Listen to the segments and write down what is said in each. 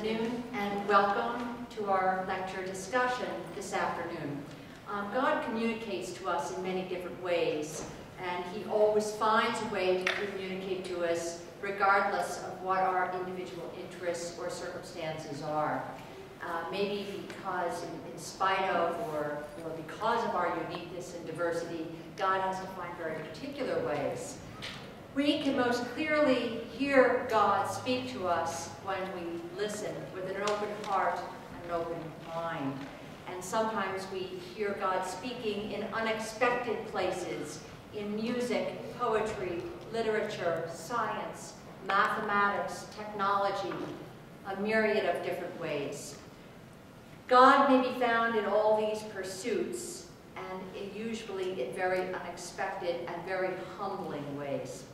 afternoon and welcome to our lecture discussion this afternoon. Um, God communicates to us in many different ways and he always finds a way to communicate to us regardless of what our individual interests or circumstances are. Uh, maybe because in, in, spite of or, or because of our uniqueness and diversity, God has to find very particular ways. We can most clearly hear God speak to us when we listen with an open heart and an open mind. And sometimes we hear God speaking in unexpected places, in music, poetry, literature, science, mathematics, technology, a myriad of different ways. God may be found in all these pursuits, and usually in very unexpected and very humbling ways.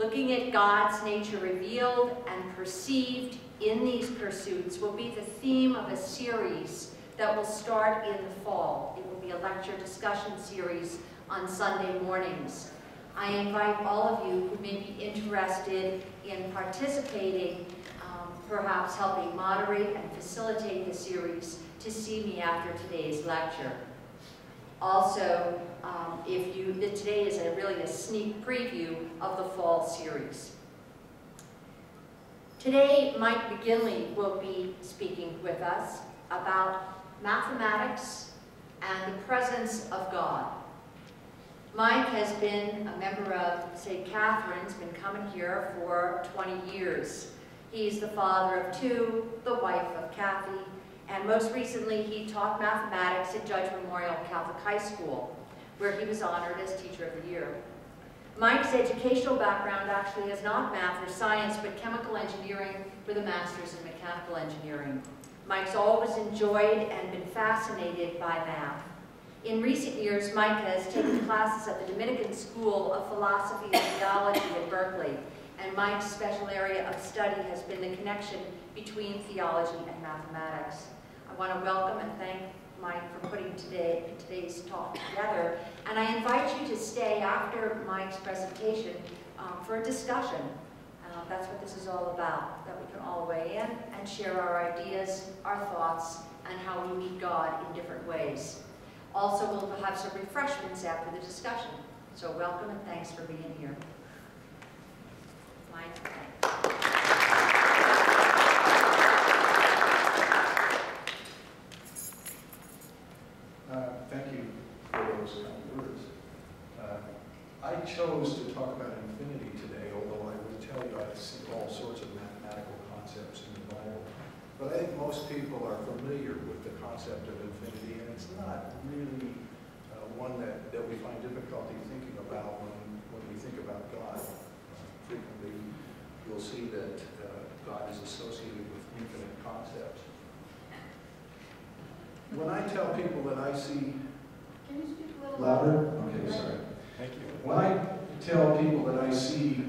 Looking at God's nature revealed and perceived in these pursuits will be the theme of a series that will start in the fall. It will be a lecture discussion series on Sunday mornings. I invite all of you who may be interested in participating, um, perhaps helping moderate and facilitate the series, to see me after today's lecture. Also, um, if you, today is a, really a sneak preview of the fall series. Today, Mike McGinley will be speaking with us about mathematics and the presence of God. Mike has been a member of St. Catherine's, been coming here for 20 years. He's the father of two, the wife of Kathy, and most recently he taught mathematics at Judge Memorial Catholic High School, where he was honored as Teacher of the Year. Mike's educational background actually is not math or science, but chemical engineering with a master's in mechanical engineering. Mike's always enjoyed and been fascinated by math. In recent years, Mike has taken classes at the Dominican School of Philosophy and Theology at Berkeley, and Mike's special area of study has been the connection between theology and mathematics. Want to welcome and thank Mike for putting today, today's talk together, and I invite you to stay after Mike's presentation um, for a discussion. Uh, that's what this is all about, that we can all weigh in and share our ideas, our thoughts, and how we meet God in different ways. Also, we'll have some refreshments after the discussion. So welcome and thanks for being here. Mike, I chose to talk about infinity today, although I would tell you I see all sorts of mathematical concepts in the Bible. But I think most people are familiar with the concept of infinity, and it's not really uh, one that, that we find difficulty thinking about when, when we think about God. Uh, frequently, you'll see that uh, God is associated with infinite concepts. When I tell people that I see... Can you speak a little louder? Okay, sorry. Thank you. When I tell people that I see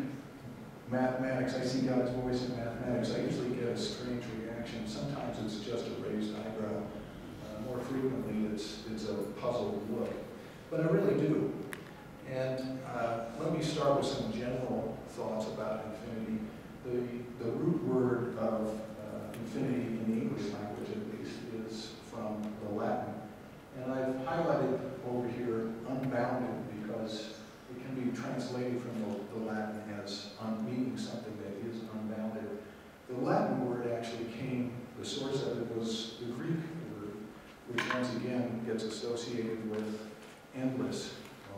mathematics, I see God's voice in mathematics, I usually get a strange reaction. Sometimes it's just a raised eyebrow. Uh, more frequently, it's, it's a puzzled look. But I really do. And uh, let me start with some general thoughts about infinity. The, the root word of uh, infinity in the English language, at least, is from the Latin. And I've highlighted over here unbounded because it can be translated from the, the Latin as meaning something that is unbounded. The Latin word actually came, the source of it was the Greek word, which once again gets associated with endless,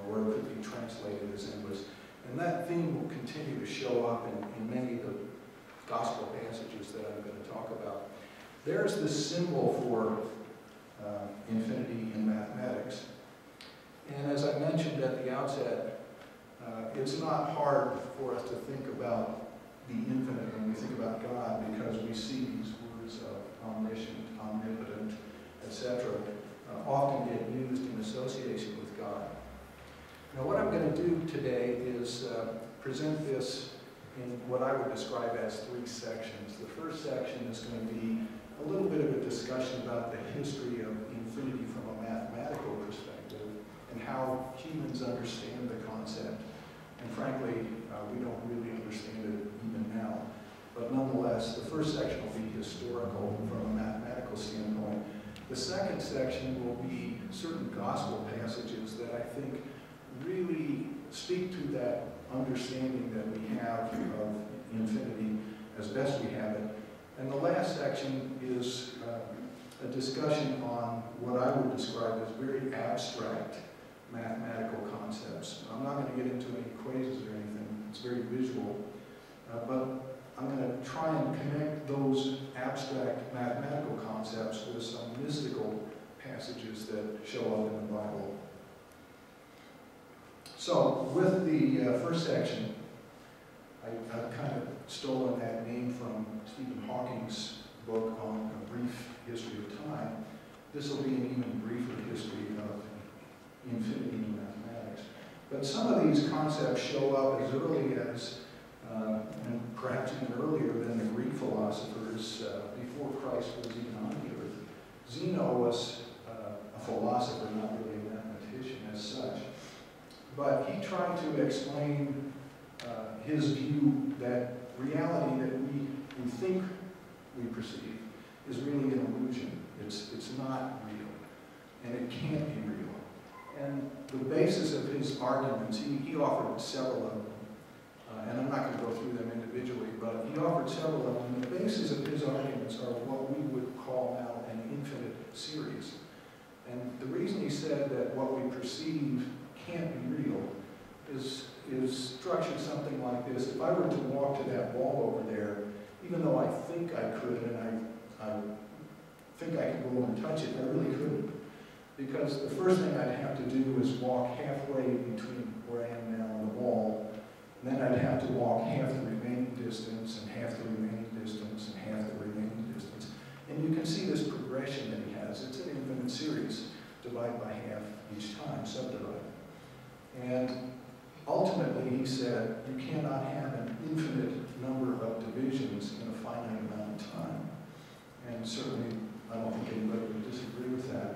or it could be translated as endless. And that theme will continue to show up in, in many of the gospel passages that I'm going to talk about. There's this symbol for uh, infinity in mathematics. And as I mentioned at the outset, uh, it's not hard for us to think about the infinite when we think about God because we see these words of omniscient, omnipotent, etc. Uh, often get used in association with God. Now what I'm going to do today is uh, present this in what I would describe as three sections. The first section is going to be a little bit of a discussion about the history of infinity from a mathematical perspective and how humans understand the concept. And frankly, uh, we don't really understand it even now. but nonetheless, the first section will be historical from a mathematical standpoint. The second section will be certain gospel passages that I think really speak to that understanding that we have of infinity as best we have it. And the last section is uh, a discussion on what I would describe as very abstract mathematical concepts. I'm not going to get into any equations or anything, it's very visual, uh, but I'm going to try and connect those abstract mathematical concepts with some mystical passages that show up in the Bible. So, with the uh, first section, I, have kind of stolen that name from Stephen Hawking's book on a brief history of time. This will be an even briefer history of infinity in mathematics. But some of these concepts show up as early as, uh, and perhaps even earlier than the Greek philosophers uh, before Christ was even on the earth. Zeno was uh, a philosopher, not really a mathematician as such. But he tried to explain his view that reality that we, we think we perceive is really an illusion. It's, it's not real, and it can't be real. And the basis of his arguments, he, he offered several of them, uh, and I'm not going to go through them individually, but he offered several of them. The basis of his arguments are what we would call now an infinite series. And the reason he said that what we perceive can't be real is, is structured something like this. If I were to walk to that wall over there, even though I think I could and I, I think I could go and touch it, I really couldn't. Because the first thing I'd have to do is walk halfway between where I am now and the wall, and then I'd have to walk half the remaining distance, and half the remaining distance, and half the remaining distance. And you can see this progression that he has. It's an infinite series. Divide by half each time, subdivide. And he said, you cannot have an infinite number of divisions in a finite amount of time. And certainly, I don't think anybody would disagree with that.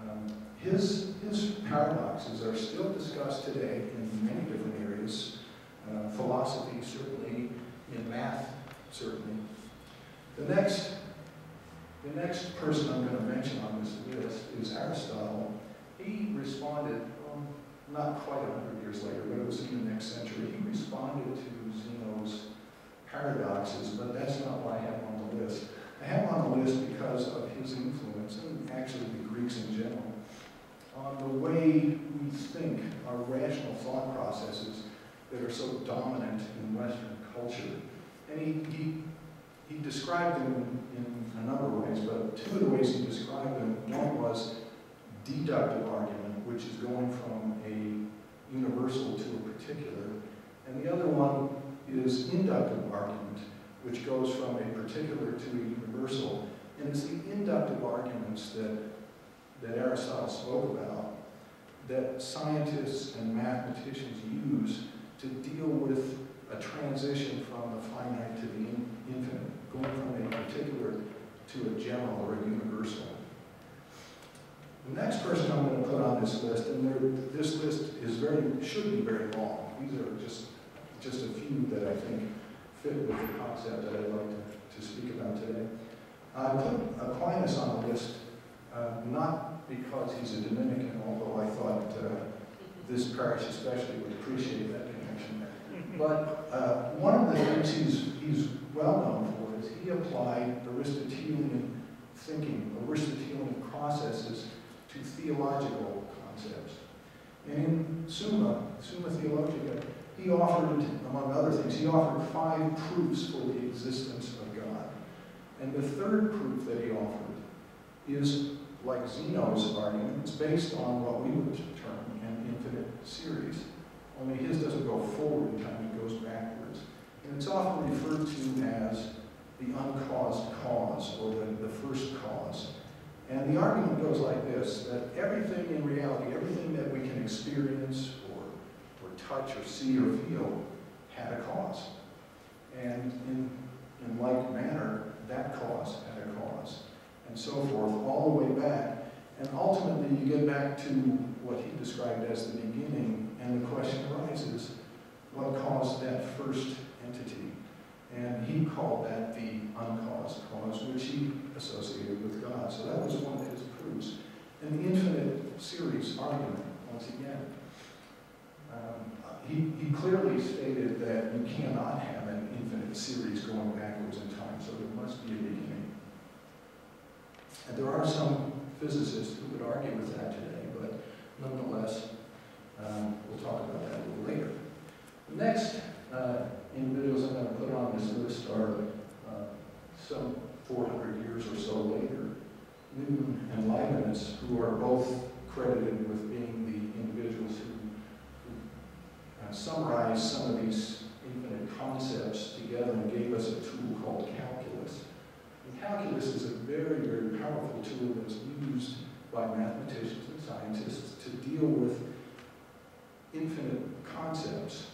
Um, his, his paradoxes are still discussed today in many different areas, uh, philosophy certainly, in math certainly. The next, the next person I'm going to mention on this list is Aristotle. He responded, not quite a hundred years later, but it was in the next century. He responded to Zeno's paradoxes, but that's not why I have him on the list. I have him on the list because of his influence, and actually the Greeks in general, on the way we think, our rational thought processes that are so dominant in Western culture. And he, he, he described them in, in a number of ways, but two of the ways he described them, one was deductive argument, which is going from a universal to a particular, and the other one is inductive argument, which goes from a particular to a universal. And it's the inductive arguments that that Aristotle spoke about that scientists and mathematicians use to deal with a transition from the finite to the in infinite, going from a particular to a general or a universal. The next person I'm going to put on this list, and this list is very should be very long. These are just just a few that I think fit with the concept that I'd like to, to speak about today. I put Aquinas on the list uh, not because he's a Dominican, although I thought uh, this parish especially would appreciate that connection. But uh, one of the things he's, he's well known for is he applied Aristotelian thinking, Aristotelian processes to theological concepts. And in Summa, Summa Theologica, he offered, among other things, he offered five proofs for the existence of God. And the third proof that he offered is like Zeno's argument, it's based on what we would term an infinite series. Only his doesn't go forward in time, it goes backwards. And it's often referred to as the uncaused cause, or the, the first cause. And the argument goes like this, that everything in reality, everything that we can experience or, or touch or see or feel had a cause. And in, in like manner, that cause had a cause and so forth, all the way back. And ultimately, you get back to what he described as the beginning, and the question arises, what caused that first? And he called that the uncaused cause, which he associated with God. So that was one of his proofs. And the infinite series argument, once again, um, he, he clearly stated that you cannot have an infinite series going backwards in time, so there must be a beginning. And there are some physicists who would argue with that today, but nonetheless, um, we'll talk about that a little later. The next uh, individuals I'm going to put on this list are uh, some 400 years or so later, Newton and Leibniz, who are both credited with being the individuals who, who uh, summarized some of these infinite concepts together and gave us a tool called calculus. And calculus is a very, very powerful tool that's used by mathematicians and scientists to deal with infinite concepts.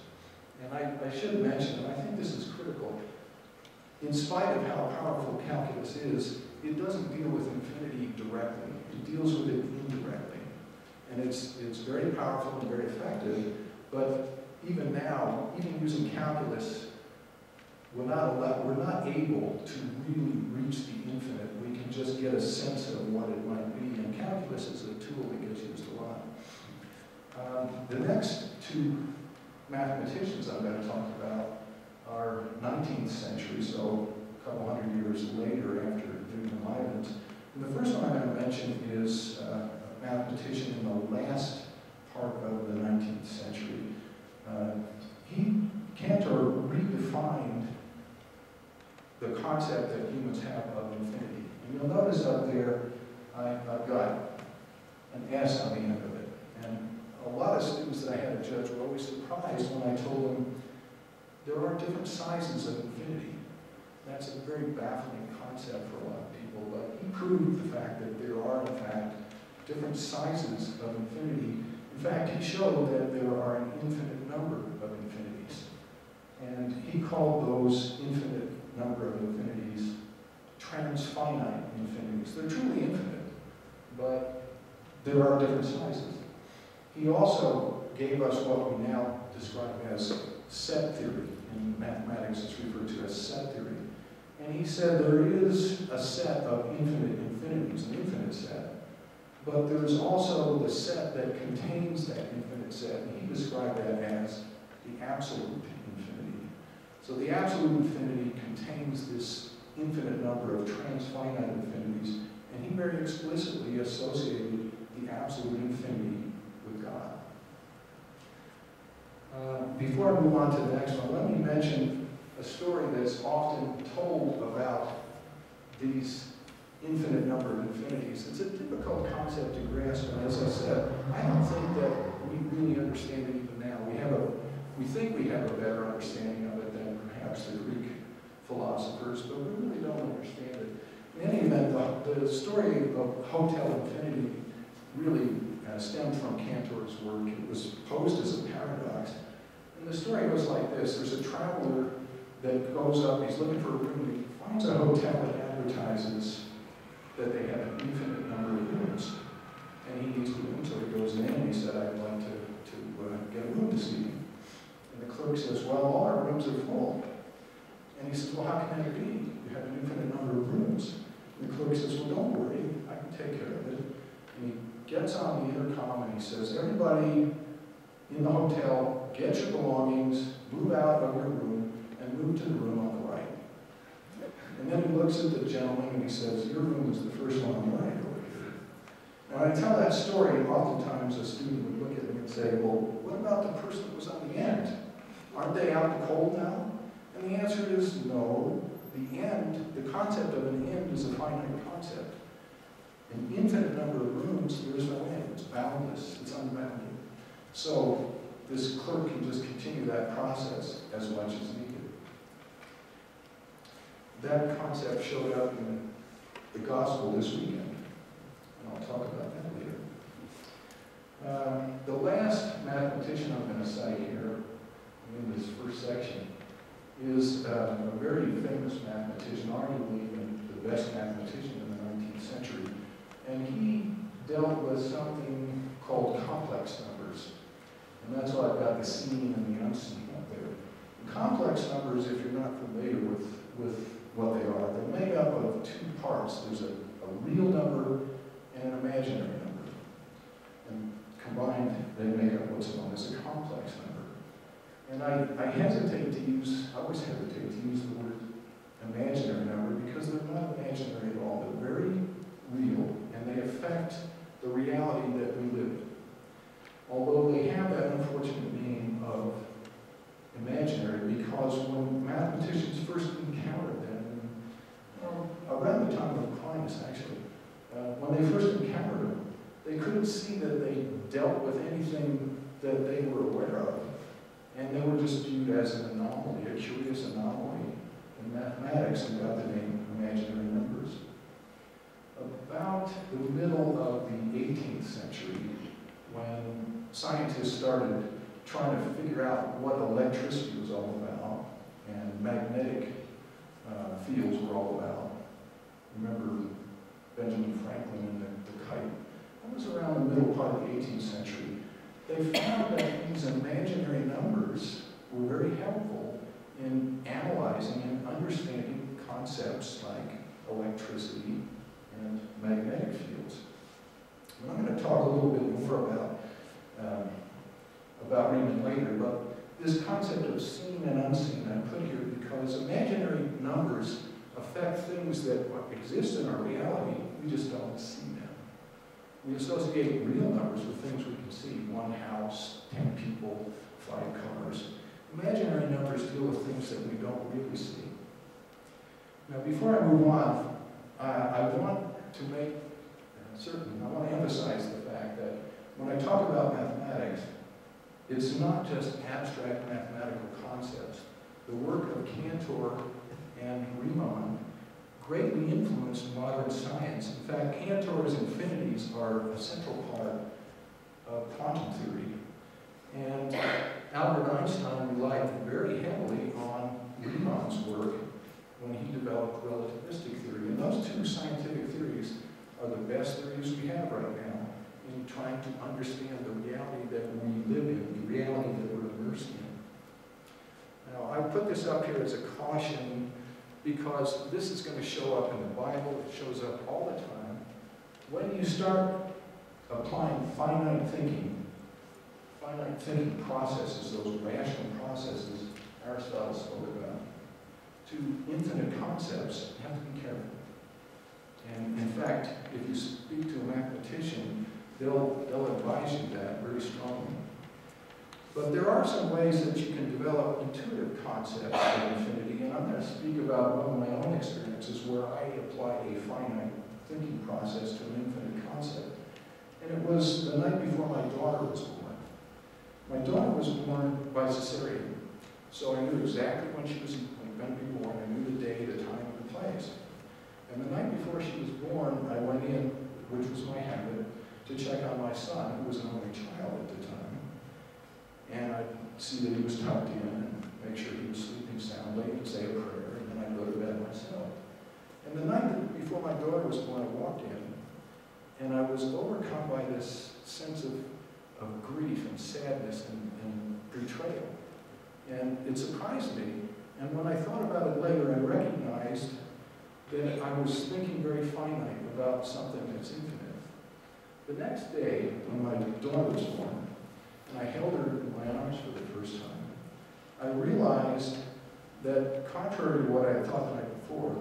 And I, I should mention, and I think this is critical, in spite of how powerful calculus is, it doesn't deal with infinity directly. It deals with it indirectly. And it's, it's very powerful and very effective, but even now, even using calculus, we're not, allowed, we're not able to really reach the infinite. We can just get a sense of what it might be, and calculus is a tool that gets used a lot. Um, the next two mathematicians I'm going to talk about are 19th century, so a couple hundred years later after Newton and Leibniz. And the first one I'm going to mention is uh, a mathematician in the last part of the 19th century. Uh, he, Cantor redefined the concept that humans have of infinity. And you'll notice up there, I, I've got an S on the end of it. Lot of students that I had to Judge were always surprised when I told them there are different sizes of infinity. That's a very baffling concept for a lot of people, but he proved the fact that there are, in fact, different sizes of infinity. In fact, he showed that there are an infinite number of infinities. And he called those infinite number of infinities transfinite infinities. They're truly infinite, but there are different sizes. He also gave us what we now describe as set theory. In mathematics, it's referred to as set theory. And he said there is a set of infinite infinities, an infinite set, but there's also the set that contains that infinite set, and he described that as the absolute infinity. So the absolute infinity contains this infinite number of transfinite infinities, and he very explicitly associated the absolute infinity with God. Uh, before I move on to the next one, let me mention a story that's often told about these infinite number of infinities. It's a difficult concept to grasp, and as I said, I don't think that we really understand it even now. We have a, we think we have a better understanding of it than perhaps the Greek philosophers, but we really don't understand it. In any event, the, the story of Hotel Infinity really uh, stemmed from Cantor's work. It was posed as a paradox. And the story goes like this. There's a traveler that goes up, he's looking for a room, he finds a hotel that advertises that they have an infinite number of rooms. And he needs a room, so he goes in and he said, I'd like to, to uh, get a room this evening. And the clerk says, well, all our rooms are full. And he says, well, how can that be? You have an infinite number of rooms. And the clerk says, well, don't worry, I can take care of it. Gets on the intercom and he says, everybody in the hotel, get your belongings, move out of your room, and move to the room on the right. And then he looks at the gentleman and he says, your room is the first one on the right over here. Now, when I tell that story, oftentimes a student would look at me and say, well, what about the person that was on the end? Aren't they out in the cold now? And the answer is no. The end, the concept of an end is a finite concept. An infinite number of rooms, there is no end. It's boundless. It's unbounded. So this clerk can just continue that process as much as needed. That concept showed up in the gospel this weekend, and I'll talk about that later. Um, the last mathematician I'm going to cite here in this first section is uh, a very famous mathematician, arguably the best mathematician in the 19th century. And he dealt with something called complex numbers. And that's why I've got the seen and the unseen up there. Complex numbers, if you're not familiar with, with what they are, they're made up of two parts. There's a, a real number and an imaginary number. And combined, they make up what's known as a complex number. And I, I hesitate to use, I always hesitate to use the word imaginary number because they're not imaginary at all. They're very real they affect the reality that we live in. Although they have that unfortunate name of imaginary because when mathematicians first encountered them, well, around the time of Aquinas actually, uh, when they first encountered them, they couldn't see that they dealt with anything that they were aware of. And they were just viewed as an anomaly, a curious anomaly in mathematics and got the name imaginary. About the middle of the 18th century, when scientists started trying to figure out what electricity was all about and magnetic uh, fields were all about. Remember Benjamin Franklin and the, the kite? That was around the middle part of the 18th century. They found that these imaginary numbers were very helpful in analyzing and understanding concepts like electricity and magnetic fields. I'm going to talk a little bit more about um, about Riemann later, but this concept of seen and unseen I put here because imaginary numbers affect things that exist in our reality, we just don't see them. We associate real numbers with things we can see, one house, ten people, five cars. Imaginary numbers deal with things that we don't really see. Now, before I move on, I want to make certain, I want to emphasize the fact that when I talk about mathematics, it's not just abstract mathematical concepts. The work of Cantor and Riemann greatly influenced modern science. In fact, Cantor's infinities are a central part of quantum theory. And Albert Einstein relied very heavily on Riemann's work when he developed relativistic theory. And those two scientific theories are the best theories we have right now in trying to understand the reality that we live in, the reality that we're immersed in. Now, I put this up here as a caution because this is going to show up in the Bible. It shows up all the time. When you start applying finite thinking, finite thinking processes, those rational processes Aristotle spoke about, to infinite concepts, you have to be careful. And in fact, if you speak to a mathematician, they'll, they'll advise you that very strongly. But there are some ways that you can develop intuitive concepts of infinity, and I'm going to speak about one of my own experiences where I apply a finite thinking process to an infinite concept. And it was the night before my daughter was born. My daughter was born by cesarean, so I knew exactly when she was going to be born. I knew the day, the time, and the place. And the night before she was born, I went in, which was my habit, to check on my son, who was an only child at the time. And I'd see that he was tucked in and make sure he was sleeping soundly and say a prayer, and then I'd go to bed myself. And the night before my daughter was born, I walked in, and I was overcome by this sense of, of grief and sadness and, and betrayal. And it surprised me. And when I thought about it later, I recognized that I was thinking very finite about something that's infinite. The next day, when my daughter was born, and I held her in my arms for the first time, I realized that contrary to what I had thought the night before,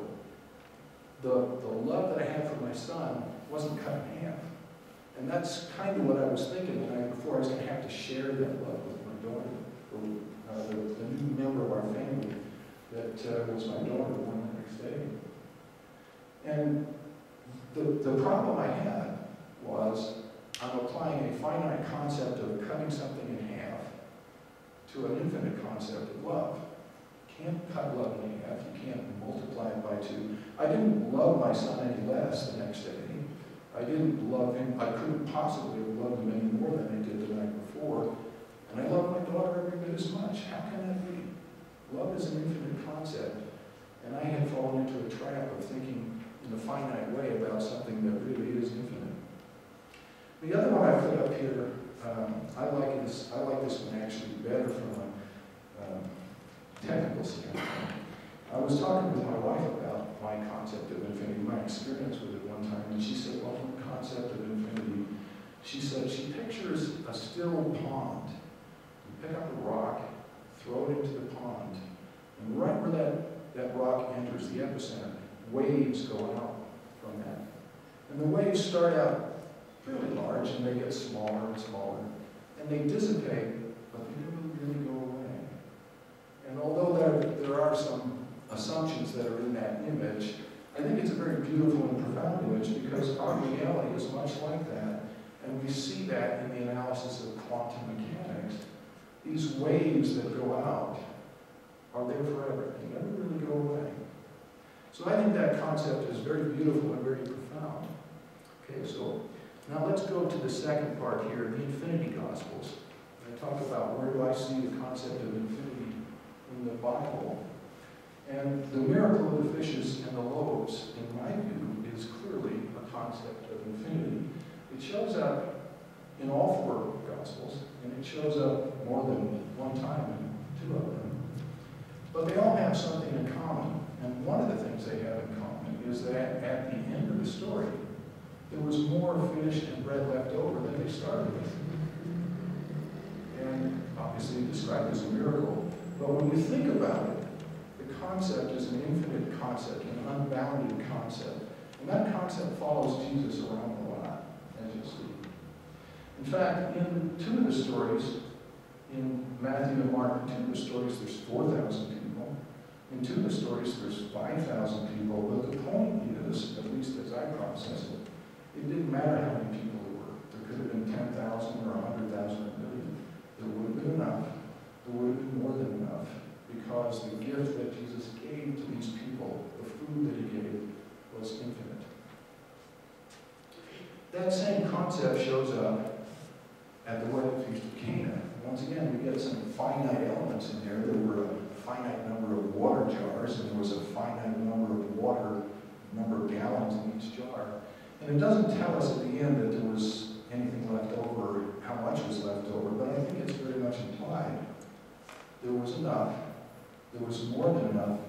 the, the love that I had for my son wasn't cut in half. And that's kind of what I was thinking the night before. I was going to have to share that love with my daughter, or, uh, the, the, new member of our family that uh, was my daughter the next day. And the, the problem I had was I'm applying a finite concept of cutting something in half to an infinite concept of love. You can't cut love in half. You can't multiply it by two. I didn't love my son any less the next day. I didn't love him. I couldn't possibly have loved him any more than I did the night before. And I love my daughter every bit as much. How can that be? Love is an infinite concept, and I had fallen into a trap of thinking in a finite way about something that really is infinite. The other one I put up here, um, I like this. I like this one actually better from a um, technical standpoint. I was talking with my wife about my concept of infinity, my experience with it one time, and she said, well, from the concept of infinity, she said she pictures a still pond. You pick up a rock where that, that rock enters the epicenter, waves go out from that. And the waves start out fairly large and they get smaller and smaller. And they dissipate, but they never really go away. And although there, there are some assumptions that are in that image, I think it's a very beautiful and profound image because our reality is much like that. And we see that in the analysis of quantum mechanics. These waves that go out are there forever. They never really go away. So I think that concept is very beautiful and very profound. Okay, so now let's go to the second part here, the infinity gospels. I talk about where do I see the concept of infinity in the Bible. And the miracle of the fishes and the loaves, in my view, is clearly a concept of infinity. It shows up in all four Gospels, and it shows up more than one time in two of them. But they all have something in common, and one of the things they have in common is that at the end of the story, there was more fish and bread left over than they started with. And obviously described as a miracle. But when you think about it, the concept is an infinite concept, an unbounded concept. And that concept follows Jesus around a lot, as you'll see. In fact, in two of the stories, in Matthew and Mark, in two of the stories, there's 4,000 people. In two of the stories, there's 5,000 people. But the point is, at least as I process it, it didn't matter how many people there were. There could have been 10,000 or 100,000 or a million. There would have been enough. There would have been more than enough because the gift that Jesus gave to these people, the food that he gave, was infinite. That same concept shows up at the wedding feast of Cana. Once again, we get some finite elements in there. There were a finite number of water jars, and there was a finite number of water, number of gallons in each jar. And it doesn't tell us at the end that there was anything left over, how much was left over, but I think it's very much implied. There was enough there was more than enough.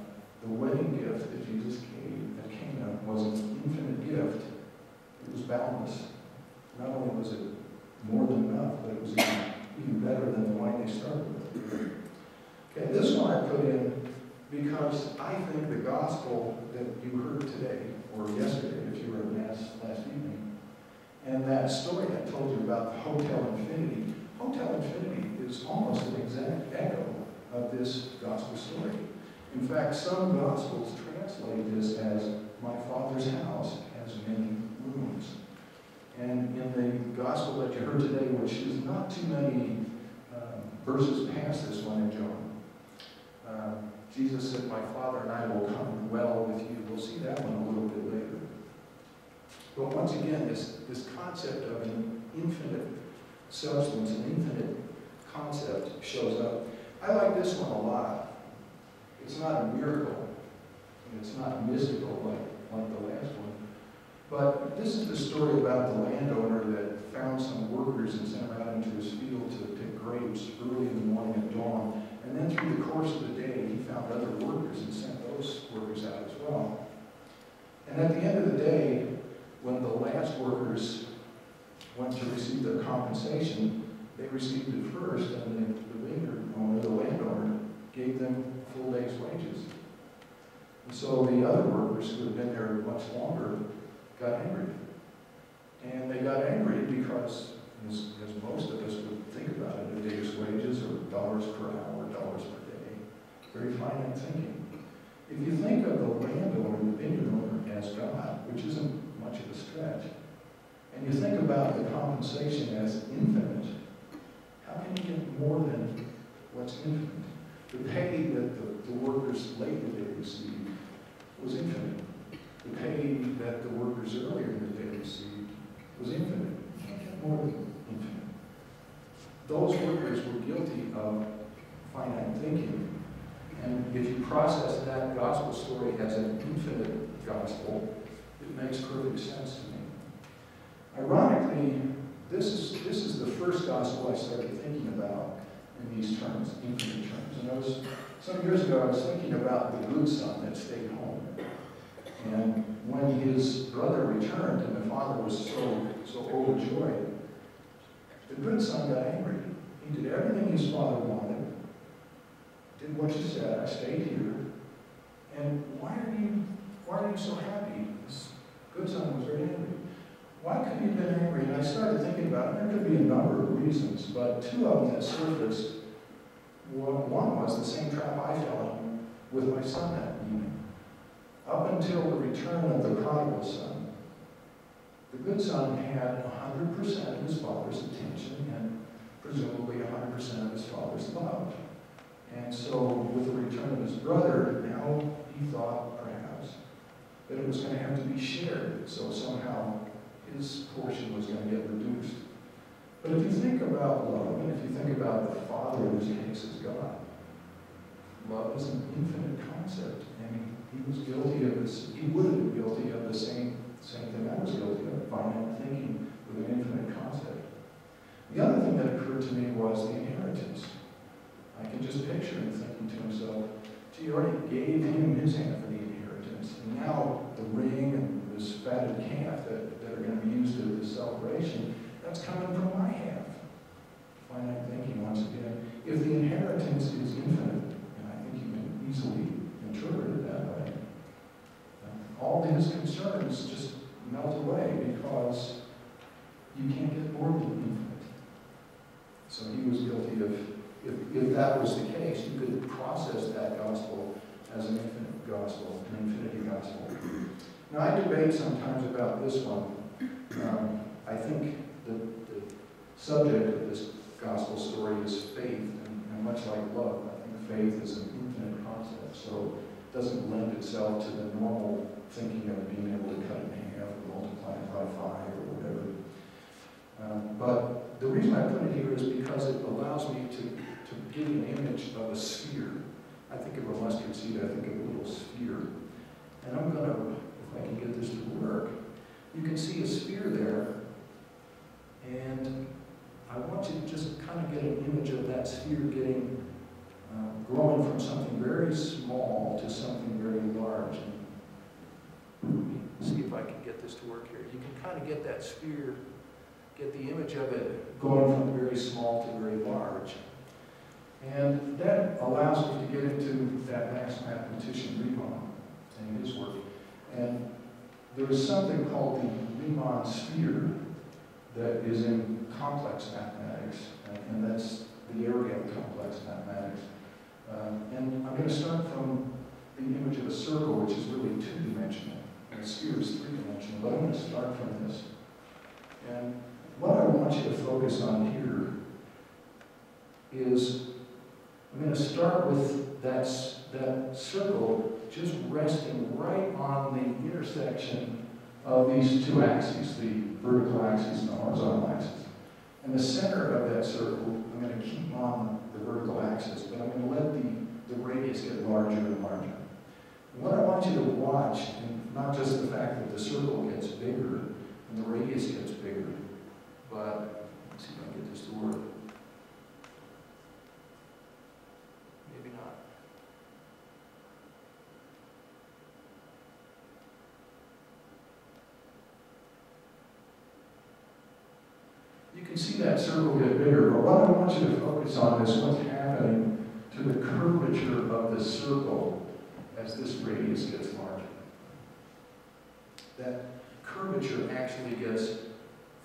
The wedding gift that Jesus gave at Cana was an infinite gift. It was boundless. Not only was it more than enough, but it was even, even better than the wine they started with. Okay, this one I put in because I think the gospel that you heard today, or yesterday if you were at Mass last evening, and that story I told you about Hotel Infinity, Hotel Infinity is almost an exact echo of this gospel story. In fact, some gospels translate this as, my father's house has many. And in the gospel that you heard today, which is not too many um, verses past this one in John, uh, Jesus said, my father and I will come and dwell with you. We'll see that one a little bit later. But once again, this, this concept of an infinite substance, an infinite concept shows up I like this one a lot. It's not a miracle, and it's not mystical like, like the last one. But this is the story about the landowner that found some workers and sent them out into his field to pick grapes early in the morning at dawn. And then through the course of the day, he found other workers and sent those workers out as well. And at the end of the day, when the last workers went to receive their compensation, they received it first, and the, the vineyard owner, the landowner, gave them full day's wages. And so the other workers who had been there much longer got angry. And they got angry because, as, as most of us would think about it, a day's wages or dollars per hour, dollars per day. Very finite thinking. If you think of the landowner, the vineyard owner, as God, which isn't much of a stretch, and you think about the compensation as infinite, how can you get more than what's infinite. The pay that the, the workers late in the day received was infinite. The pay that the workers earlier in the day received was infinite. More than infinite. Those workers were guilty of finite thinking. And if you process that gospel story as an infinite gospel, it makes perfect sense to me. Ironically, this is, this is the first gospel I started thinking about in these terms, infinite terms. And I was, some years ago, I was thinking about the good son that stayed home. And when his brother returned and the father was so, so overjoyed, the good son got angry. He did everything his father wanted, did what he said, I stayed here, And why are you, why are you so happy? This good son was very angry. Why could he have been angry? And I started thinking about it. There could be a number of reasons, but two of them that surfaced. One one was the same trap I fell in with my son. Up until the return of the prodigal son, the good son had 100% of his father's attention and presumably 100% of his father's love. And so, with the return of his brother, now he thought perhaps that it was going to have to be shared. So, somehow his portion was going to get reduced. But if you think about love, and if you think about the Father this case as God, love is an infinite concept. He was guilty of this, he would have been guilty of the same, same thing I was guilty of, finite thinking with an infinite concept. The other thing that occurred to me was the inheritance. I can just picture him thinking to himself, gee, you already gave him his half of the inheritance, and now the ring and this fatted calf that, that are going to be used at the celebration, that's coming from my half. Finite thinking, once again. If the inheritance is infinite, and I think you can easily interpret it that way, all his concerns just melt away because you can't get more than infinite. So he was guilty of, if, if that was the case, you could process that gospel as an infinite gospel, an infinity gospel. Now, I debate sometimes about this one. Um, I think the, the, subject of this gospel story is faith, and, and, much like love, I think faith is an infinite concept, so it doesn't lend itself to the normal thinking of being able to cut it in half or multiply it by five or whatever. Um, but the reason I put it here is because it allows me to, to give an image of a sphere. I think of a mustard seed, I think of a little sphere. And I'm going to if I can get this to work, you can see a sphere there, and I want you to just kind of get an image of that sphere getting, growing from something very small to something very large. And see if I can get this to work here. You can kind of get that sphere, get the image of it going from very small to very large. And that allows me to get into that max mathematician Riemann and his work. And there is something called the Riemann sphere that is in complex mathematics, and, and that's the area of complex mathematics. Um, and I'm going to start from the image of a circle, which is really two-dimensional, and sphere is three-dimensional, but I'm going to start from this. And what I want you to focus on here is I'm going to start with that, that circle just resting right on the intersection of these two axes, the vertical axis and the horizontal axis. And the center of that circle, I'm going to keep on vertical axis, but I'm going to let the, the radius get larger and larger. What I want you to watch, and not just the fact that the circle gets bigger and the radius gets bigger, but let's see if I can get this to work. Can see that circle get bigger, but what I want you to focus on is what's happening to the curvature of the circle as this radius gets larger. That curvature actually gets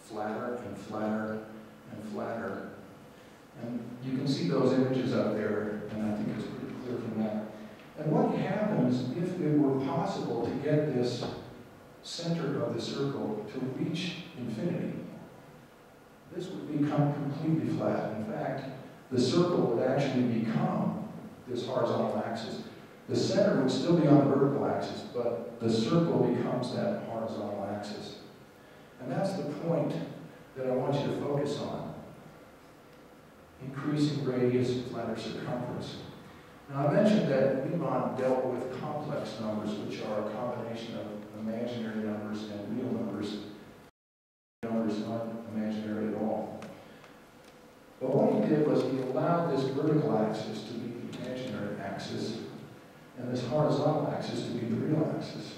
flatter and flatter and flatter. And you can see those images up there, and I think it's pretty clear from that. And what happens if it were possible to get this center of the circle to reach infinity? This would become completely flat. In fact, the circle would actually become this horizontal axis. The center would still be on the vertical axis, but the circle becomes that horizontal axis. And that's the point that I want you to focus on. Increasing radius, flatter circumference. Now I mentioned that Riemann dealt with complex numbers, which are a combination of imaginary numbers and real numbers. Numbers aren't imaginary at all. But what he did was he allowed this vertical axis to be the imaginary axis and this horizontal axis to be the real axis.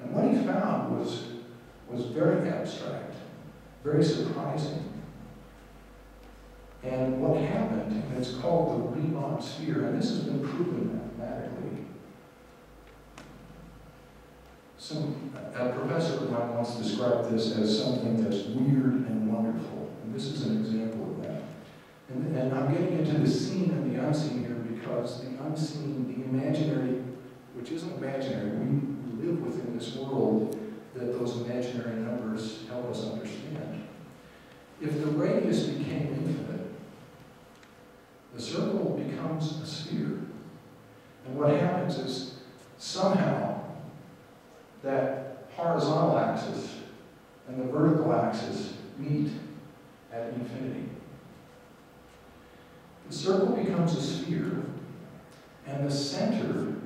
And what he found was, was very abstract, very surprising. And what happened, and it's called the Riemann sphere, and this has been proven mathematically, some, a professor of mine once described this as something that's weird and wonderful. And this is an example. And, and I'm getting into the seen and the unseen here because the unseen, the imaginary, which isn't imaginary, we, live within this world that those imaginary numbers help us understand. If the radius became infinite, the circle becomes a sphere. And what happens is somehow that horizontal axis and the vertical axis meet at infinity. The circle becomes a sphere, and the center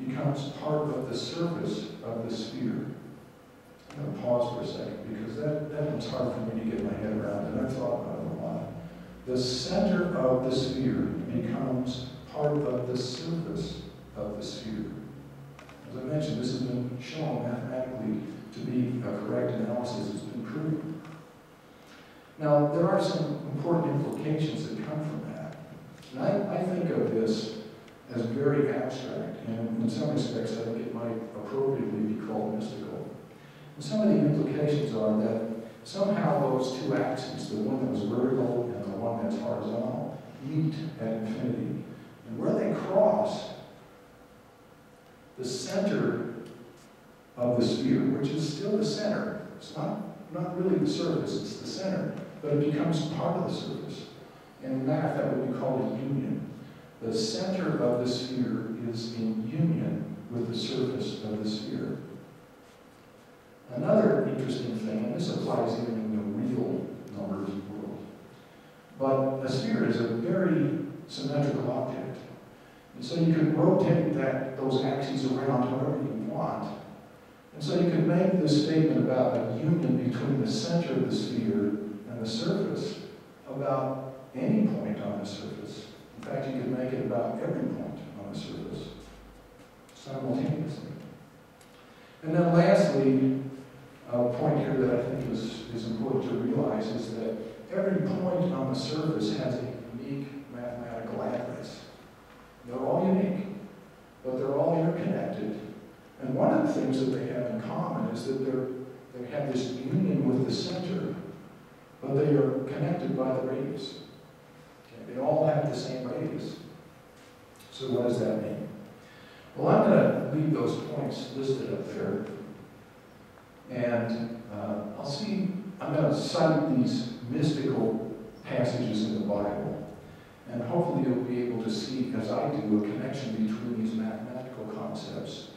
becomes part of the surface of the sphere. I'm going to pause for a second because that, that one's hard for me to get my head around, and I've thought about it a lot. The center of the sphere becomes part of the surface of the sphere. As I mentioned, this has been shown mathematically to be a correct analysis. It's been proven. Now, there are some important implications that come from. And I, I think of this as very abstract, and in some respects, I think it might appropriately be called mystical. And some of the implications are that somehow those two axes, the one that was vertical and the one that's horizontal, meet at infinity. And where they cross, the center of the sphere, which is still the center, it's not, not really the surface, it's the center, but it becomes part of the surface. In math, that would be called a union. The center of the sphere is in union with the surface of the sphere. Another interesting thing, and this applies even in the real numbers world, but a sphere is a very symmetrical object. And so you can rotate that, those axes around however you want. And so you can make this statement about a union between the center of the sphere and the surface about any point on the surface. In fact, you can make it about every point on the surface simultaneously. And then lastly, a point here that I think is, is important to realize is that every point on the surface has a unique mathematical address. They're all unique, but they're all interconnected. And one of the things that they have in common is that they're, they have this union with the center, but they are connected by the radius. They all have the same radius. So what does that mean? Well, I'm going to leave those points listed up there. And uh, I'll see, I'm going to cite these mystical passages in the Bible. And hopefully you'll be able to see, as I do, a connection between these mathematical concepts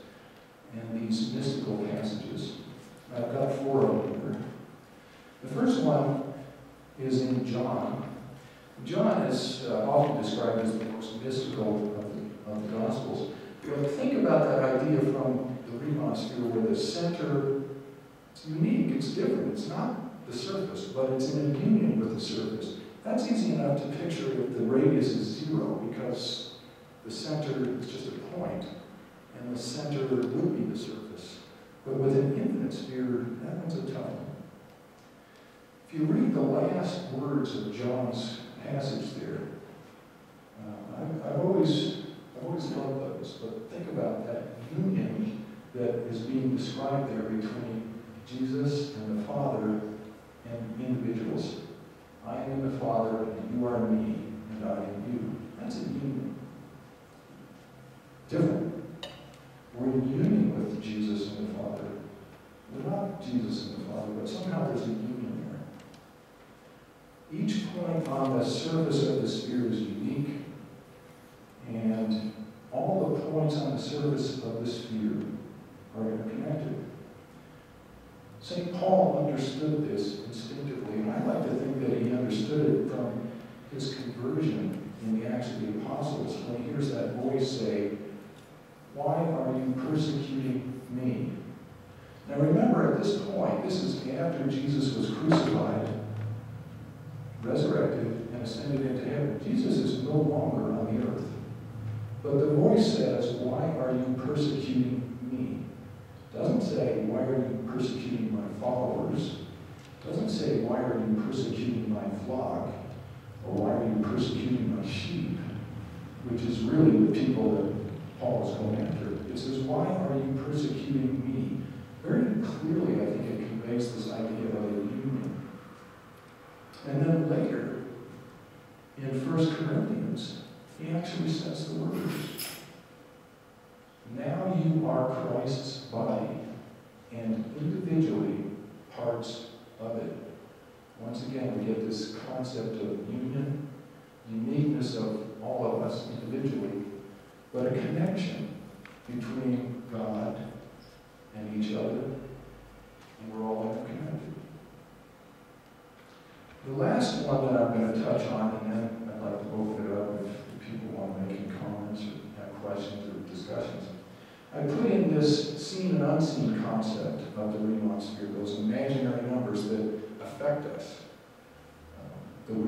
and these mystical passages. I've got four of them here. The first one is in John. John is uh, often described as the most mystical of the, of the Gospels. But think about that idea from the sphere where the center it's unique, it's different. It's not the surface, but it's in union with the surface. That's easy enough to picture if the radius is zero because the center is just a point, and the center would be the surface. But with an infinite sphere, that one's a tough one. If you read the last words of John's passage there, uh, I've, I've, always, I've always loved those, but think about that union that is being described there between Jesus and the Father and individuals. I am the Father, and you are me, and I am you. That's a union. Different. We're in union with Jesus and the Father. We're not Jesus and the Father, but somehow there's a union. Each point on the surface of the sphere is unique, and all the points on the surface of the sphere are interconnected. St. Paul understood this instinctively, and I like to think that he understood it from his conversion in the Acts of the Apostles when he hears that voice say, Why are you persecuting me? Now remember, at this point, this is after Jesus was crucified, resurrected, and ascended into heaven. Jesus is no longer on the earth. But the voice says, Why are you persecuting me? Doesn't say, Why are you persecuting my followers? Doesn't say, Why are you persecuting my flock? Or why are you persecuting my sheep? Which is really the people that Paul is going after. It says, Why are you persecuting me? Very clearly, I think it conveys this idea of and then later, in 1 Corinthians, he actually says the words Now you are Christ's body, and individually parts of it. Once again, we get this concept of union, uniqueness of all of us individually, but a connection between God and each other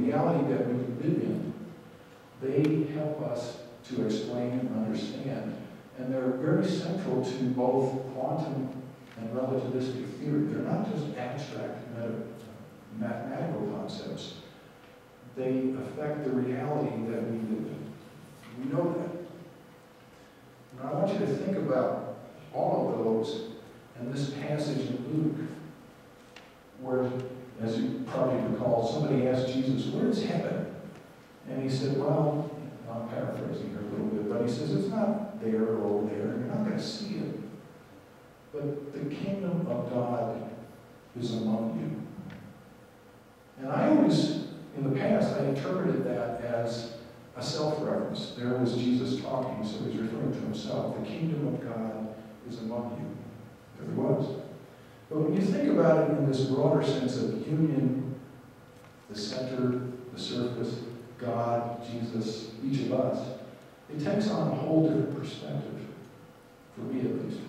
reality that we live in, they help us to explain and understand. And they're very central to both quantum and relativistic theory. They're not just abstract mathematical concepts. They affect the reality that we live in. We know that. And I want you to think about all of those and this passage in Luke, where, as you probably recall, somebody asked Jesus, Where is heaven? And he said, Well, I'm paraphrasing here a little bit, but he says, It's not there or over there. You're not going to see it. But the kingdom of God is among you. And I always, in the past, I interpreted that as a self-reference. There was Jesus talking, so he's referring to himself. The kingdom of God is among you. There he was. But when you think about it in this broader sense of union, the center, the surface, God, Jesus, each of us, it takes on a whole different perspective, for me at least.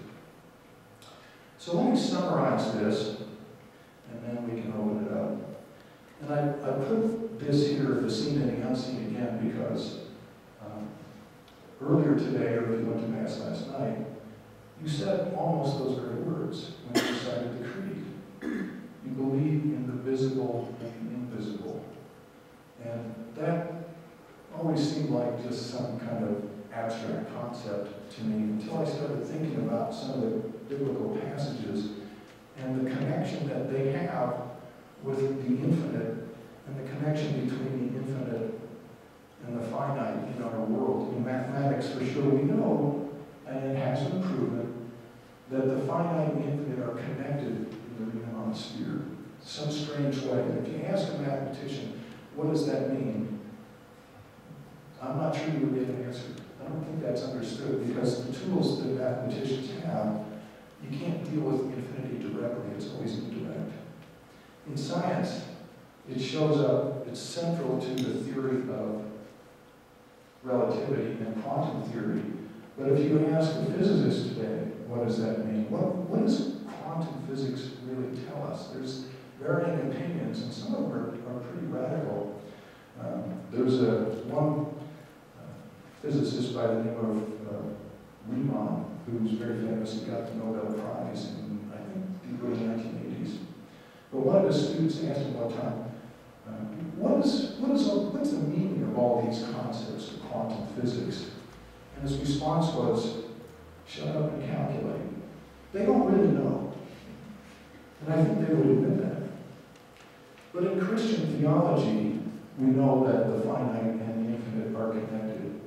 So let me summarize this, and then we can open it up. And I, I put this here, the seen and the unseen again, because um, earlier today, or if you went to Mass last night, you said almost those very words when you recited the creed. You believe in the visible and the invisible. And that always seemed like just some kind of abstract concept to me until I started thinking about some of the biblical passages and the connection that they have with the infinite and the connection between the infinite and the finite in our world. In mathematics, for sure, we know, and it has been proven, that the finite and infinite are connected in the Riemann sphere. Some strange way. And if you ask a mathematician, what does that mean? I'm not sure you would get an answer. I don't think that's understood because the tools that mathematicians have, you can't deal with infinity directly. It's always indirect. In science, it shows up, it's central to the theory of relativity and quantum theory. But if you ask a physicist today, what does that mean? What, what does quantum physics really tell us? There's varying opinions, and some of them are, are pretty radical. Um, there's a one uh, physicist by the name of uh, Feynman, who's very famous. He got the Nobel Prize in, I think, the early 1980s. But one of his students asked him one time, uh, what is, what is, what's the meaning of all these concepts of quantum physics? His response was, shut up and calculate. They don't really know. And I think they would admit that. But in Christian theology, we know that the finite and the infinite are connected.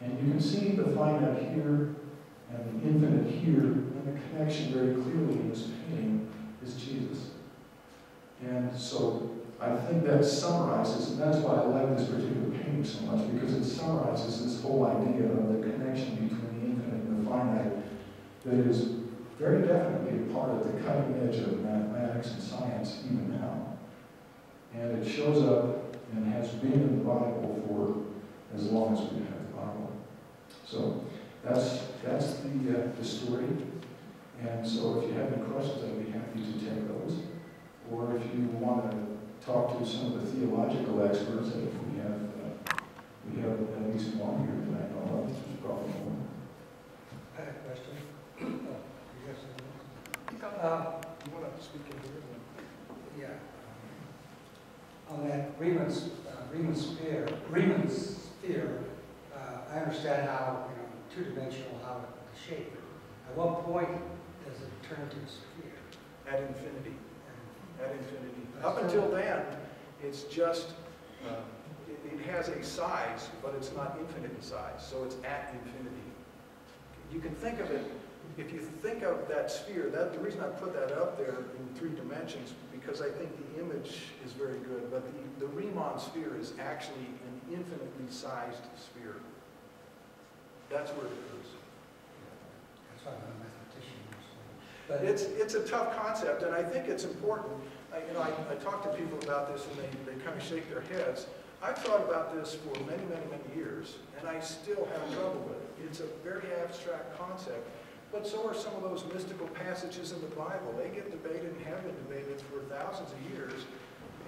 And you can see the finite here and the infinite here, and the connection very clearly in this painting is Jesus. And so I think that summarizes, and that's why I like this particular painting so much, because it summarizes this whole idea of the connection between the infinite and the finite that is very definitely a part of the cutting edge of mathematics and science even now. And it shows up and has been in the Bible for as long as we have the Bible. So that's, that's the, uh, the story. And so if you have any questions, I'd be happy to take those. Or if you want to talk to some of the theological experts, and if we have, uh, we have at least one here that I know of, there's probably one. I have a question. Oh, you guys have Uh, You want to speak in here? Yeah. On that Riemann, uh, Riemann sphere, Riemann sphere, uh, I understand how, you know, two-dimensional, how the shape. At what point does it turn into a sphere? At infinity. And At infinity. Up until then, it's just, uh, it, it has a size, but it's not infinite in size, so it's at infinity. You can think of it if you think of that sphere, that, the reason I put that up there in three dimensions, because I think the image is very good, but the, the Riemann sphere is actually an infinitely sized sphere. That's where it occurs. That's why I'm a mathematician. But It's, it's a tough concept, and I think it's important. I, you know, I, I talk to people about this, and they, they kind of shake their heads. I've thought about this for many, many, many years, and I still have trouble with it. It's a very abstract concept, but so are some of those mystical passages in the Bible. They get debated and have been debated for thousands of years,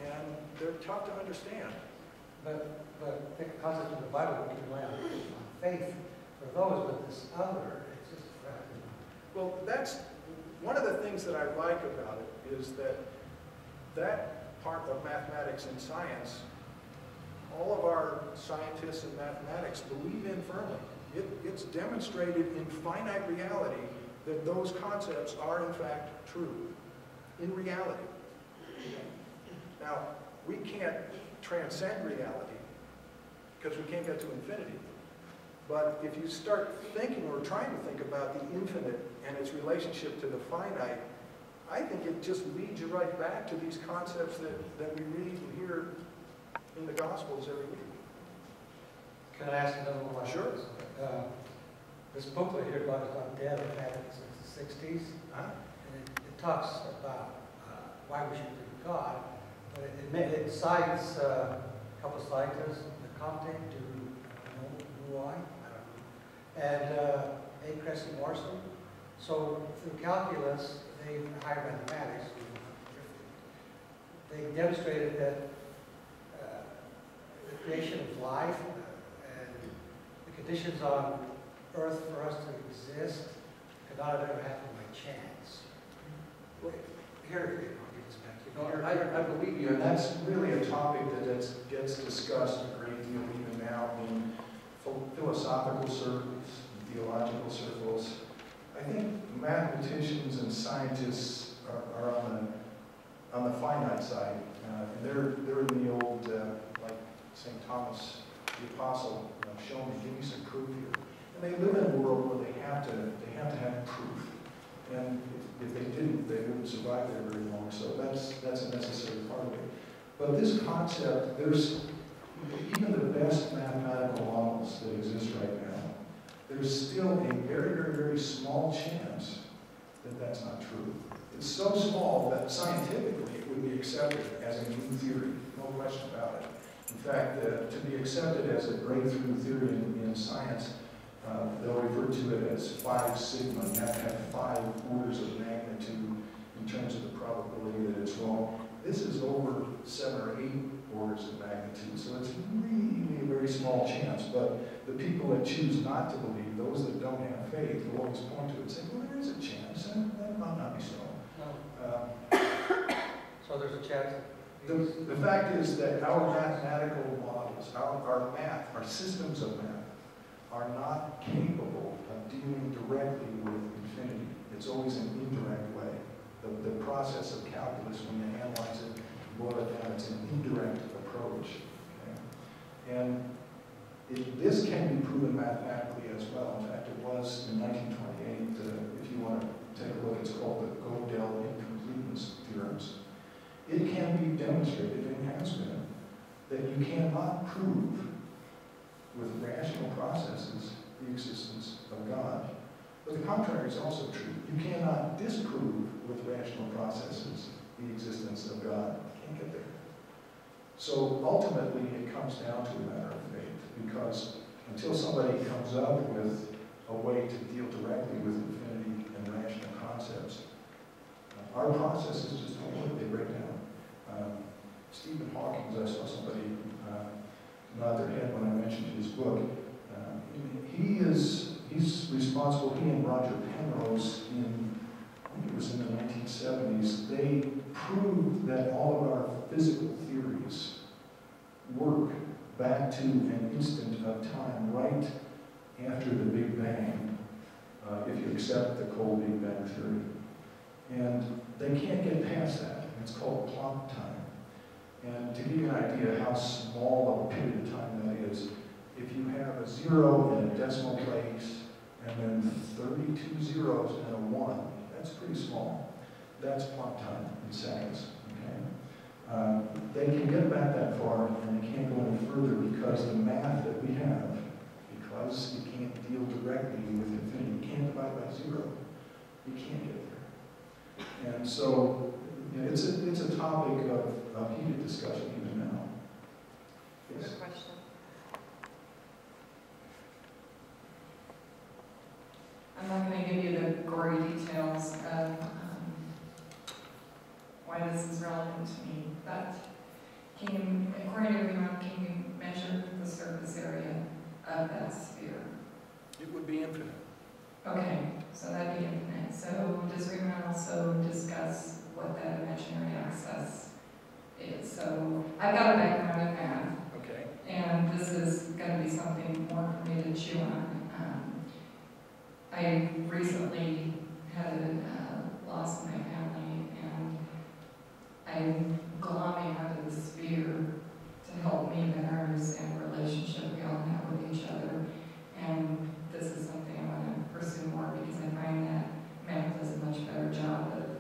and they're tough to understand. But, but the concept of the Bible, we can rely on faith for those, but this other, it's just, Well, that's, one of the things that I like about it is that that part of mathematics and science, all of our scientists and mathematics believe in firmly. It, it's demonstrated in finite reality that those concepts are in fact true, in reality. Now, we can't transcend reality because we can't get to infinity. But if you start thinking or trying to think about the infinite and its relationship to the finite, I think it just leads you right back to these concepts that, that we read and hear in the Gospels every week. Can I ask another one? Sure. this? Uh, This booklet here about is on had it since the sixties, Huh? and it, it talks about uh, why we should believe God, but it, it it cites uh, a couple scientists, Leconte, do you know why? I don't know. And uh, A. Cressy Morrison. So through calculus, they, higher mathematics, they demonstrated that uh, the creation of life uh, and the conditions on Earth for us to exist could not have ever happened by chance. Wait, Here, I'll give this back. No, I, I believe you, and that's really a topic that gets discussed a great deal even now in philosophical circles, theological circles. I think mathematicians and scientists are, are on the, on the finite side. Uh, and they're, they're in the old, uh, like St. Thomas the Apostle, know, show me, give me some proof here. And they live in a world where they have to, they have to have proof. And if, if they didn't, they wouldn't survive there very long. So that's, that's a necessary part of it. But this concept, there's, even the best mathematical models that exist right now, there's still a very, very, very small chance that that's not true. It's so small that scientifically it would be accepted as a new theory, no question about it. In fact, uh, to be accepted as a breakthrough theory in, in science, uh, they'll refer to it as five sigma. You have to have five orders of magnitude in terms of the probability that it's wrong. This is over seven or eight orders of magnitude, so it's really a very small chance. But the people that choose not to believe, those that don't have faith, will always point to it and say, well, there is a chance, and that might not be so. No. Uh, So there's a chance. the, the fact is that our mathematical models, our, our math, our systems of math, are not capable of dealing directly with infinity. It's always an indirect way. The, the process of calculus, when you analyze it, boil it down, it's an indirect approach. okay? And it, this can be proven mathematically as well. In fact, it was in 1928. Uh, if you want to take a look, it's called the Gödel incompleteness theorems. It can be demonstrated, and has been, that you cannot prove with rational processes the existence of God. But the contrary is also true. You cannot disprove with rational processes the existence of God. You can't get there. So ultimately, it comes down to a matter of because until somebody comes up with a way to deal directly with infinity and rational concepts, uh, our processes just don't work, they break down. Um, Stephen Hawking, I saw somebody uh, nod their head when I mentioned his book. Uh, he is, he's responsible, he and Roger Penrose in, I think it was in the 1970s, they proved that all of our physical theories work back to an instant of time right after the Big Bang, uh, if you accept the cold Big Bang theory. And they can't get past that. It's called Planck time. And to give you an idea how small of a period of time that is, if you have a zero in a decimal place and then thirty-two zeros and a one. That's pretty small. That's Planck time in seconds, okay? Uh, They can get back that far and they can't go any further because the math that we have, because you can't deal directly with infinity, you can't divide by zero, you can't get there. And so, you know, it's a, it's a topic of, of heated discussion even now. Yes. Question. I'm not going to give you the gory details of um, why this is relevant to me, but can you, according to everyone, can you measure the surface area of that sphere? It would be infinite. Okay, so that'd be infinite. So does Riemann also discuss what that imaginary axis is? So I've got a background in math, Okay. and this is going to be something more for me to chew on. Um, I recently had a uh, loss in my and I'm glomming onto the sphere to help me better understand the relationship we all have with each other. And this is something I want to pursue more because I find that math does a much better job of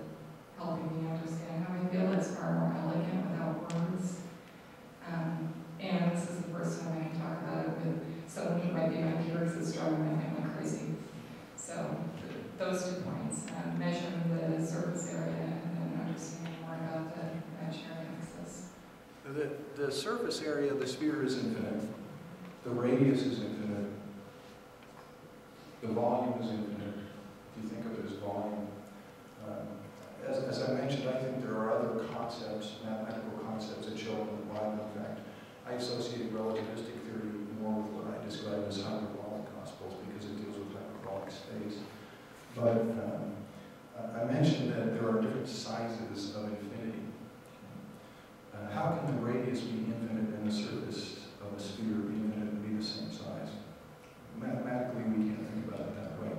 helping me understand how I feel. It's far more elegant without words. Um, and this is the first time I can talk about it with someone who might be my peers that's driving my family crazy. So those two points, um, measuring the surface area and then understanding more about the imaginary axis. The, the surface area of the sphere is infinite. The radius is infinite. The volume is infinite, if you think of it as volume. Um, As, as I mentioned, I think there are other concepts, mathematical concepts that show up in the. In fact, I associate relativistic theory more with what I describe as hyperbolic gospels because it deals with hyperbolic space. But um, I mentioned that there are different sizes of infinity. How can the radius be infinite and the surface of a sphere be infinite and be the same size? Mathematically, we can't think about it that way.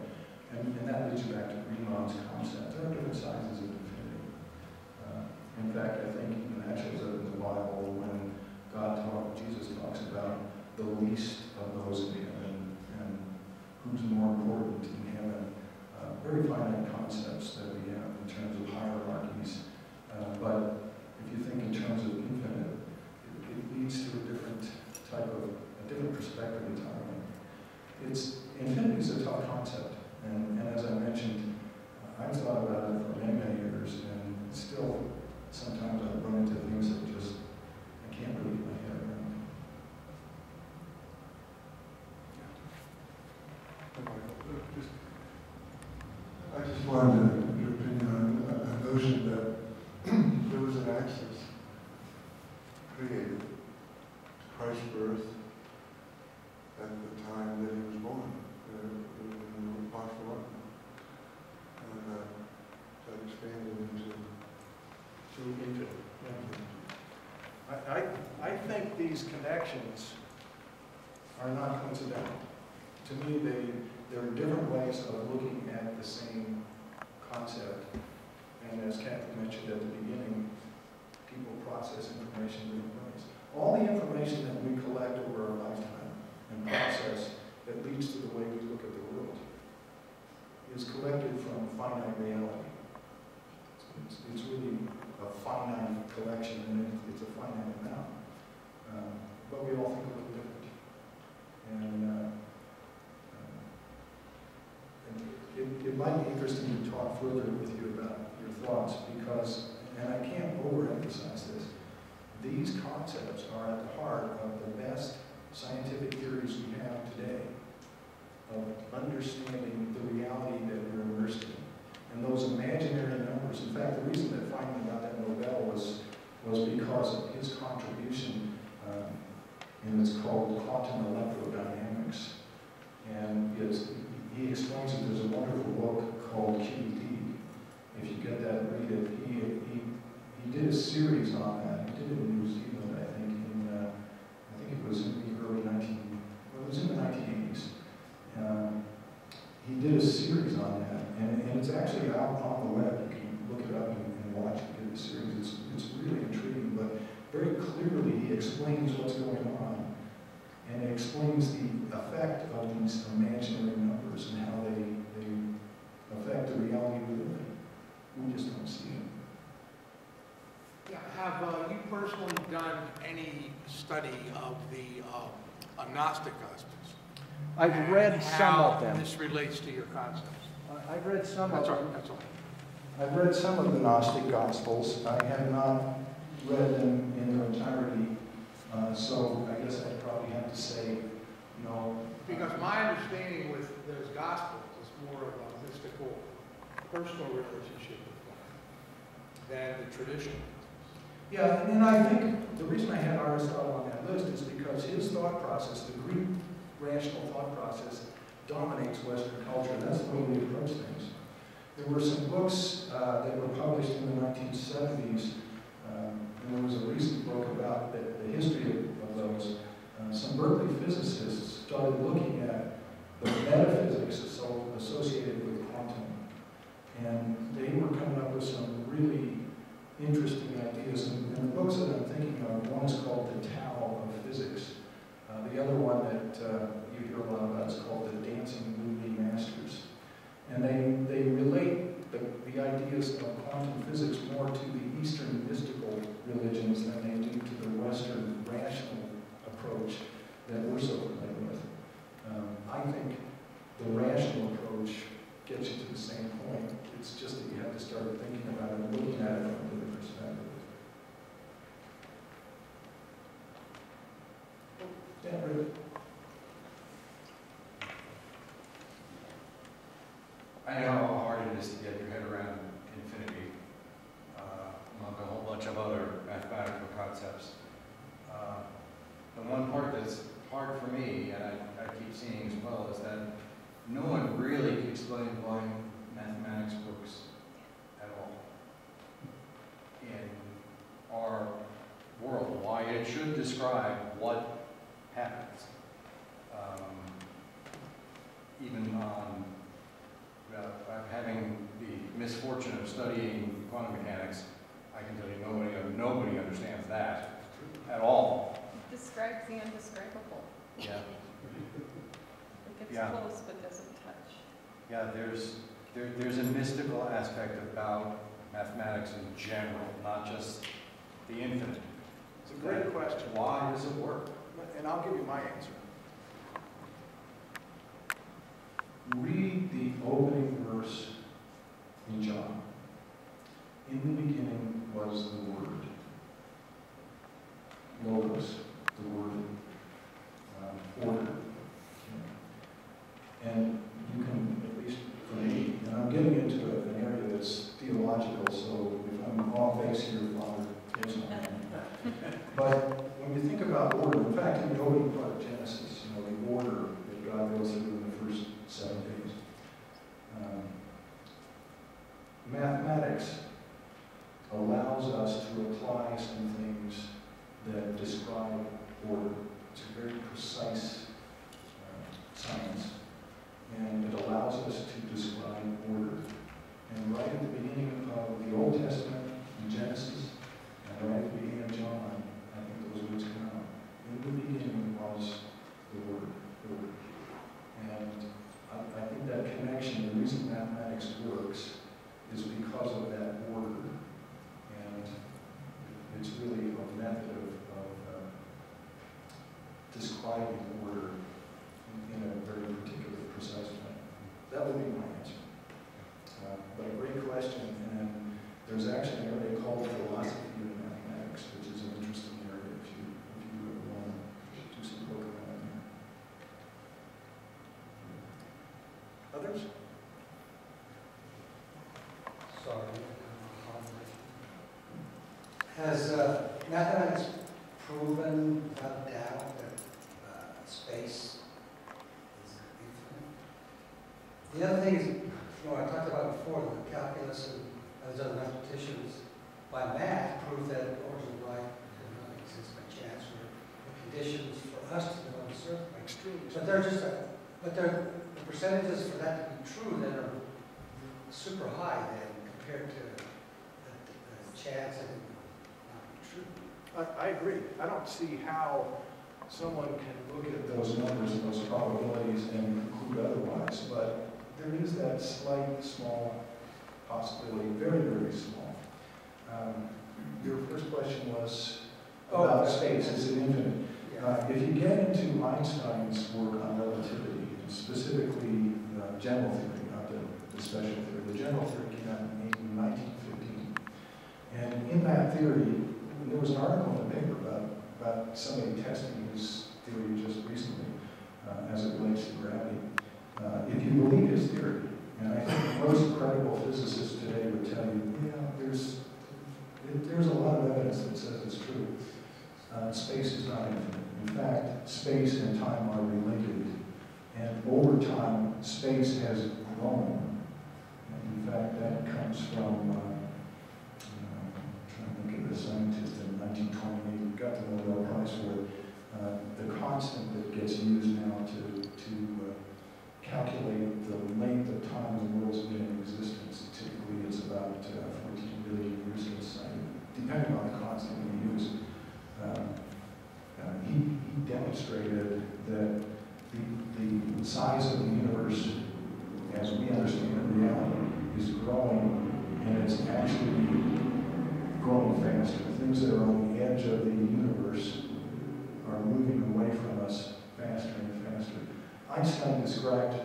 And, and that leads you back to Riemann's concept. There are different sizes of infinity. Uh, in fact, I think even that shows up in the Bible when God talks, Jesus talks about the least of those in heaven and who's more important in heaven. Uh, very finite concepts that we have in terms of hierarchies. Uh, but if you think in terms of infinite, it, it leads to a different type of, a different perspective entirely. It's, infinity is a tough concept, and, and as I mentioned, uh, I've thought about it for many, many years, and still, sometimes I run into things that just, I can't really get my head around. Just- I just wanted your opinion on a- a notion that there was an axis created to Christ's birth at the time that he was born, uh, in the Box of And uh, that expanded into, Through infinite. I, I, I think these connections are not coincidental. To me, they, there are different ways of looking at the same concept. And as Kathy mentioned at the beginning, people process information different ways. All the information that we collect over our lifetime and process that leads to the way we look at the world is collected from finite reality. It's, it's really a finite collection and it- it's a finite amount. Um, But we all think a little different. And, uh, uh, and it, it might be interesting to talk further with you about your thoughts because, and I can't overemphasize this, these concepts are at the heart of the best scientific theories we have today of understanding the reality that we're immersed in. And those imaginary numbers, in fact, the reason that Feynman got that Nobel was, was because of his contribution, um, and it's called quantum electrodynamics. And it's, he explains it, there's a wonderful book called QED. If you He, he, he did a series on that. He did it in New Zealand, I think, in, uh, I think it was in the early 19, well, it was in the 1980s. Um, he did a series on that, and, and it's actually out on the web. You can look it up and, and watch it, get the series. It's, it's really intriguing, but very clearly he explains what's going on. And explains the effect of these imaginary numbers and how they, they affect the reality we live in. We just don't see it. Yeah, Have uh, you personally done any study of the uh, Gnostic Gospels? I've read some of them. How this relates to your concepts? I've read some of That's all, them. that's all. I've read some of the Gnostic Gospels. I have not read them in their entirety, uh, so I guess I'd probably have to say, you know. Because my understanding with those Gospels is more of a mystical, personal relationship with God than the traditional. Yeah, and I think the reason I had Aristotle on that list is because his thought process, the Greek rational thought process, dominates Western culture. That's the way we approach things. There were some books uh, that were published in the 1970s, um, and there was a recent book about the, the history of, those. Uh, some Berkeley physicists started looking at the metaphysics associated with quantum, and they were coming up with some really interesting ideas. And, and the books that I'm thinking of, one is called The Tao of Physics. Uh, the other one that uh, you hear a lot about is called The Dancing Wu Li Masters. And they, they relate the, the ideas of quantum physics more to the Eastern mystical religions than they do to the Western rational approach that we're so familiar with. Um, I think the rational approach gets you to the same point. It's just that you have to start thinking about it and looking at it from a different perspective. Yeah, Rick? I know how hard it is to get your head around infinity, uh, among a whole bunch of other mathematical concepts. Uh, The one part that's hard for me, and I, I keep seeing as well, is that no one really can explain why mathematics works at all in our world, why it should describe what happens. Um, Even on well, I'm having the misfortune of studying quantum mechanics, I can tell you nobody, nobody understands that at all. Describes the indescribable. Yeah, It gets Yeah. close but doesn't touch. yeah, there's, there, there's a mystical aspect about mathematics in general, not just the infinite. It's a great question. Why does it work? And I'll give you my answer. Read the opening verse in John. In the beginning was the Word. Logos, the Word, um, order. And you can, at least for me, and I'm getting into a- an area that's theological, so if I'm off base here, Father, I am. But when you think about order, in fact, in the opening part of Genesis, you know, the order that God goes through in the first seven days. Um, Mathematics allows us to apply some things that describe order. It's a very precise uh, science, and it allows us to describe order. And right at the beginning of the Old Testament, in Genesis, and right at the beginning of John, I think those words come out. In the beginning was the Word, the Word. And I, I think that connection, the reason mathematics works is because of that order. And it's really a method of, of uh, describing order in, in a very particular, precise way. That would be my answer. Uh, but a great question, and there's actually an area called philosophy of mathematics, which is an interesting area if you, if you would want to do some work around there. Others? Sorry. Has uh, mathematics proven without doubt that uh, space is infinite? The other thing is, you know, I talked about before, the calculus and those other mathematicians, by math, prove that orders of life do not exist by chance or the conditions for us to live on this earth. by Extremely. but they're just, a- but they're, the percentages for that to be true then are super high then compared to the, the chance that it not be true. I, I agree. I don't see how someone can look at those numbers and those probabilities and conclude otherwise, but there is that slight, small possibility, very, very small. Um, Your first question was Oh, about okay. space, is it infinite? Yeah. Uh, If you get into Einstein's work on relativity, specifically the general theory, not the, the special theory, the general theory came out in 1915. And in that theory, there was an article in the paper about, about somebody testing his theory just recently uh, as it relates to gravity. Uh, if you believe his theory, and I think most credible physicists today would tell you, yeah, there's, there's a lot of evidence that says it's true. Uh, space is not infinite. In fact, space and time are related. And over time, space has grown. And in fact, that comes from, uh, uh, trying to of the scientist in 1928 who got the Nobel Prize for. Uh, the constant that gets used now to, to uh, calculate the length of time the world's been in existence, typically it's about uh, 14 billion years, let's depending on the constant we use. Um, uh, he, he demonstrated that the, the size of the universe, as we understand it reality, is growing, and it's actually growing faster. Things that are on the edge of the universe are moving away from us faster and faster. Einstein described,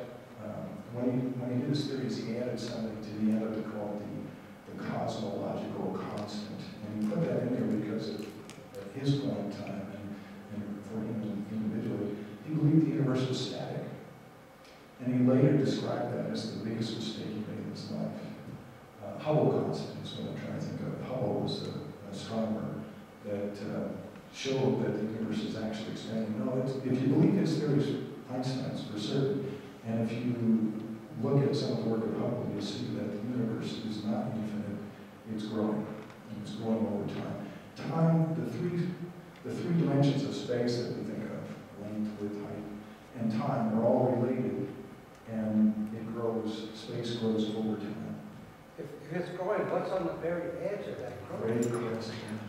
um, when, he, when he did his theories, he added something to the end of it called the, the cosmological constant. And he put that in there because of at his point in time, and, and for him individually, he believed the universe was static. And he later described that as the biggest mistake he made in his life. Uh, Hubble constant is what I'm trying to think of. Hubble was an astronomer that uh, showed that the universe is actually expanding. No, if you believe his theories, Einstein's for certain, and if you look at some of the work of Hubble, you'll see that the universe is not infinite, it's growing, and it's growing over time. Time, the three, the three dimensions of space that we think of, length, width, height, and time are all related, and it grows, space grows over time. If, if it's growing, what's on the very edge of that growth? Great question.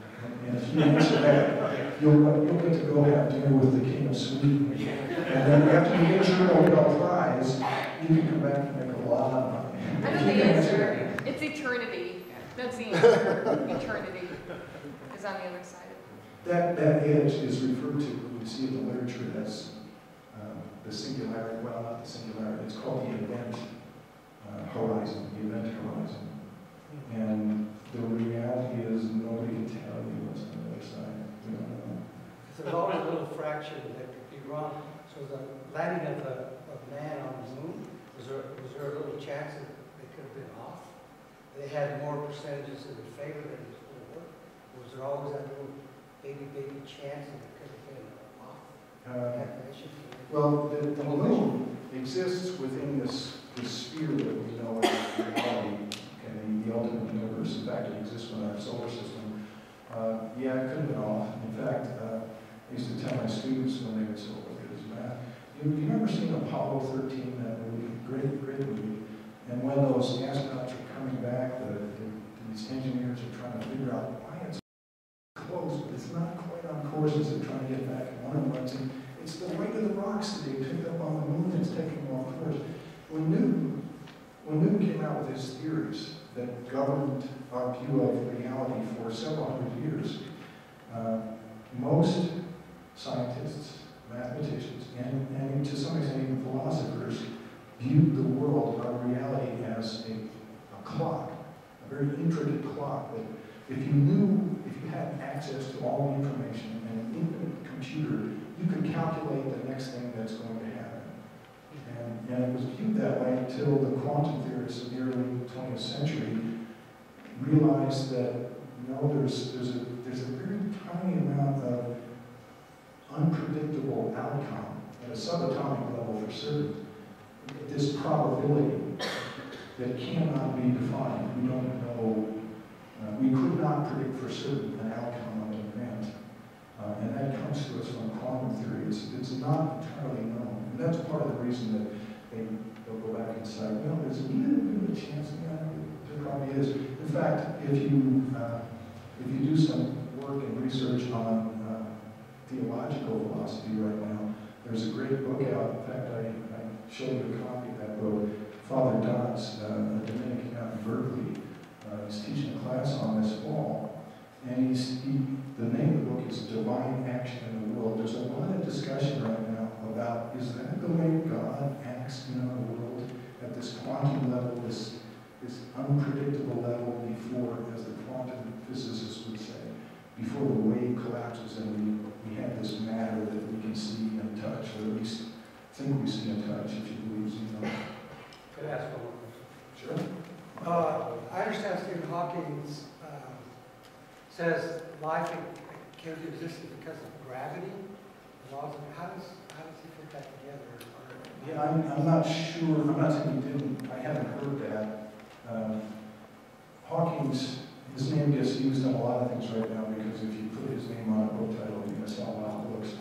And if you answer that, you'll, you'll get to go have dinner with the king of Sweden. And then after you get your Nobel Prize, you can come back and make a lot of money. I know the answer. It's eternity. That's the answer. Eternity is on the other side That, that edge is referred to, when you see in the literature, as the singularity, well, not the singularity, it's called the event uh, horizon, the event horizon. And the reality is nobody can tell you what's on the other side. We don't know. There's always a little fraction that could be wrong. So the landing of the, of man on the moon, was there, was there a little chance that it could have been off? They had more percentages in their favor than it would? Was there always that little baby, baby chance that it could have been off? Calculation? Well, the, the exists within this, this sphere that we know as reality, okay, the ultimate universe. In fact, it exists within our solar system. Uh, yeah, it could have been off. In fact, uh, I used to tell my students when they would say, oh, look at his math. You, you ever seen Apollo 13, that movie? Great, great movie. And when those astronauts are coming back, the, the, these engineers are trying to figure out why it's close, but it's not quite on course as they're trying to get back. And one of them writes in, it's the weight of the rocks that they picked up on the moon that's taking off course. When Newton, when Newton came out with his theories that governed our view of reality for several hundred years, uh, most scientists, mathematicians, and, and to some extent even philosophers viewed the world, our reality, as a, a clock, a very intricate clock that if you knew, if you had access to all the information and an infinite computer, you can calculate the next thing that's going to happen. And, and it was viewed that way until the quantum theorists of the early 20th century realized that, no, there's, there's, a, there's a very tiny amount of unpredictable outcome at a subatomic level for certain. This probability that cannot be defined. We don't know, uh, we could not predict for certain an outcome. Uh, and that comes to us from quantum theory. It's, it's not entirely known. And that's part of the reason that they, they'll go back and say, well, there's a little bit of a chance, that there probably is. In fact, if you, uh, if you do some work and research on uh, theological philosophy right now. There's a great book out, in fact, I, I showed you a copy of that book. Father Dodds, uh, a Dominican out in Berkeley, uh, teaching a class on this fall. And he's, he, the name of the book is Divine Action in the World. There's a lot of discussion right now about is that the way God acts in our world at this quantum level, this, this unpredictable level before, as the quantum physicists would say, before the wave collapses and we, we have this matter that we can see and touch, or at least think we see and touch, if you believe Zeno. Could I ask one more question? Sure. Uh, I understand Stephen Hawking um, says life can be existed because of gravity. laws of- How does, how does he put that together? Yeah, I'm, I'm not sure, I'm not saying he didn't, I haven't heard that. Um, Hawking's, his name gets used on a lot of things right now because if you put his name on a book title, you're gonna sell a lot of books.